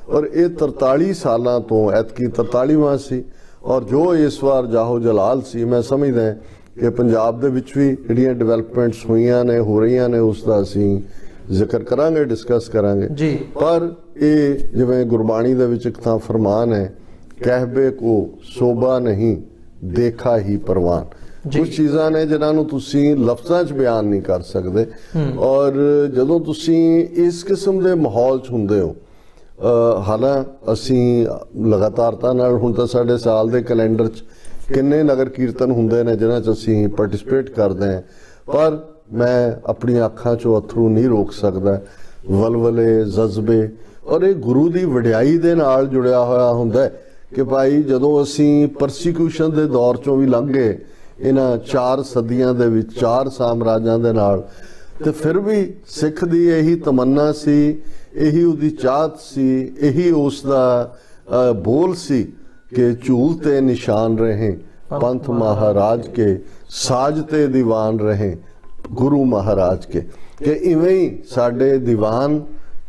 ਔਰ ਇਹ 43 ਸਾਲਾਂ ਤੋਂ ਐਤਕੀ 43ਵਾਂ ਸੀ। ਔਰ ਜੋ ਇਸ ਵਾਰ ਜਾਹੋ ਜਲਾਲ ਸੀ ਮੈਂ ਸਮਝਦਾ ਕਿ ਪੰਜਾਬ ਦੇ ਵਿੱਚ ਵੀ ਜਿਹੜੀਆਂ ਡਿਵੈਲਪਮੈਂਟਸ ਹੋਈਆਂ ਨੇ ਹੋ ਰਹੀਆਂ ਨੇ ਉਸ ਦਾ ਅਸੀਂ ਜ਼ਿਕਰ ਕਰਾਂਗੇ ਡਿਸਕਸ ਕਰਾਂਗੇ। ਜੀ। ਪਰ ਇਹ ਜਿਵੇਂ ਗੁਰਬਾਣੀ ਦੇ ਵਿੱਚ ਇੱਕ ਤਾਂ ਫਰਮਾਨ ਹੈ ਕਹਿਬੇ ਕੋ ਸੋਭਾ ਨਹੀਂ ਦੇਖਾ ਹੀ ਪ੍ਰਵਾਨ। ਕੁਝ ਚੀਜ਼ਾਂ ਨੇ ਜਿਨ੍ਹਾਂ ਨੂੰ ਤੁਸੀਂ ਲਫ਼ਜ਼ਾਂ 'ਚ ਬਿਆਨ ਨਹੀਂ ਕਰ ਸਕਦੇ। ਔਰ ਜਦੋਂ ਤੁਸੀਂ ਇਸ ਕਿਸਮ ਦੇ ਮਾਹੌਲ 'ਚ ਹੁੰਦੇ ਹੋ ਹਾਲਾਂ ਅਸੀਂ ਲਗਾਤਾਰਤਾ ਨਾਲ ਹੁਣ ਤਾਂ ਸਾਡੇ ਸਾਲ ਦੇ ਕੈਲੰਡਰ 'ਚ ਕਿੰਨੇ ਨਗਰ ਕੀਰਤਨ ਹੁੰਦੇ ਨੇ ਜਿਨ੍ਹਾਂ 'ਚ ਅਸੀਂ ਪਾਰਟਿਸਿਪੇਟ ਕਰਦੇ ਹਾਂ। ਪਰ ਮੈਂ ਆਪਣੀਆਂ ਅੱਖਾਂ 'ਚੋਂ ਅਥਰੂ ਨਹੀਂ ਰੋਕ ਸਕਦਾ। ਵਲਵਲੇ ਜਜ਼ਬੇ ਔਰ ਇਹ ਗੁਰੂ ਦੀ ਵਡਿਆਈ ਦੇ ਨਾਲ ਜੁੜਿਆ ਹੋਇਆ ਹੁੰਦਾ ਹੈ। ਕਿ ਭਾਈ ਜਦੋਂ ਅਸੀਂ ਪਰਸੀਕਿਊਸ਼ਨ ਦੇ ਦੌਰ 'ਚੋਂ ਵੀ ਲੰਘ ਗਏ, ਇਹਨਾਂ ਚਾਰ ਸਦੀਆਂ ਦੇ ਵਿੱਚ, ਚਾਰ ਸਾਮਰਾਜਾਂ ਦੇ ਨਾਲ, ਤੇ ਫਿਰ ਵੀ ਸਿੱਖ ਦੀ ਇਹੀ ਤਮੰਨਾ ਸੀ, ਇਹੀ ਉਹਦੀ ਚਾਹਤ ਸੀ, ਇਹੀ ਉਸ ਦਾ ਬੋਲ ਸੀ ਕਿ ਝੂਲ ਤੇ ਨਿਸ਼ਾਨ ਰਹੇ, ਪੰਥ ਮਹਾਰਾਜ ਕੇ ਸਾਜ ਤੇ ਦੀਵਾਨ ਰਹੇ, ਗੁਰੂ ਮਹਾਰਾਜ ਕੇ। ਕਿ ਇਵੇਂ ਹੀ ਸਾਡੇ ਦੀਵਾਨ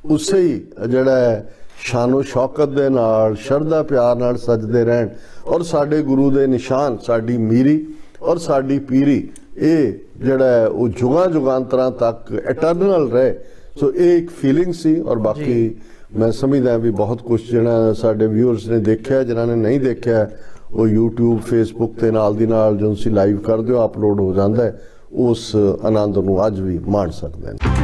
ਉਸੇ ਹੀ ਜਿਹੜਾ ਹੈ ਸ਼ਾਨੋ ਸ਼ੌਕਤ ਦੇ ਨਾਲ ਸ਼ਰਧਾ ਪਿਆਰ ਨਾਲ ਸਜਦੇ ਰਹਿਣ। ਔਰ ਸਾਡੇ ਗੁਰੂ ਦੇ ਨਿਸ਼ਾਨ ਸਾਡੀ ਮੀਰੀ ਔਰ ਸਾਡੀ ਪੀਰੀ ਇਹ ਜਿਹੜਾ ਉਹ ਜੁਗਾਂ ਜੁਗਾਂਤਰਾਂ ਤੱਕ ਇਟਰਨਲ ਰਹੇ। ਸੋ ਇਹ ਇੱਕ ਫੀਲਿੰਗ ਸੀ ਔਰ ਬਾਕੀ ਮੈਂ ਸਮਝਦਾ ਵੀ ਬਹੁਤ ਕੁਝ ਜਿਹੜਾ ਸਾਡੇ ਵਿਊਅਰਸ ਨੇ ਦੇਖਿਆ ਜਿਨ੍ਹਾਂ ਨੇ ਨਹੀਂ ਦੇਖਿਆ ਉਹ YouTube Facebook ਤੇ ਨਾਲ ਦੀ ਨਾਲ ਜਦੋਂ ਤੁਸੀਂ ਲਾਈਵ ਕਰਦੇ ਹੋ ਅਪਲੋਡ ਹੋ ਜਾਂਦਾ ਉਸ ਆਨੰਦ ਨੂੰ ਅੱਜ ਵੀ ਮਾਣ ਸਕਦੇ ਨੇ।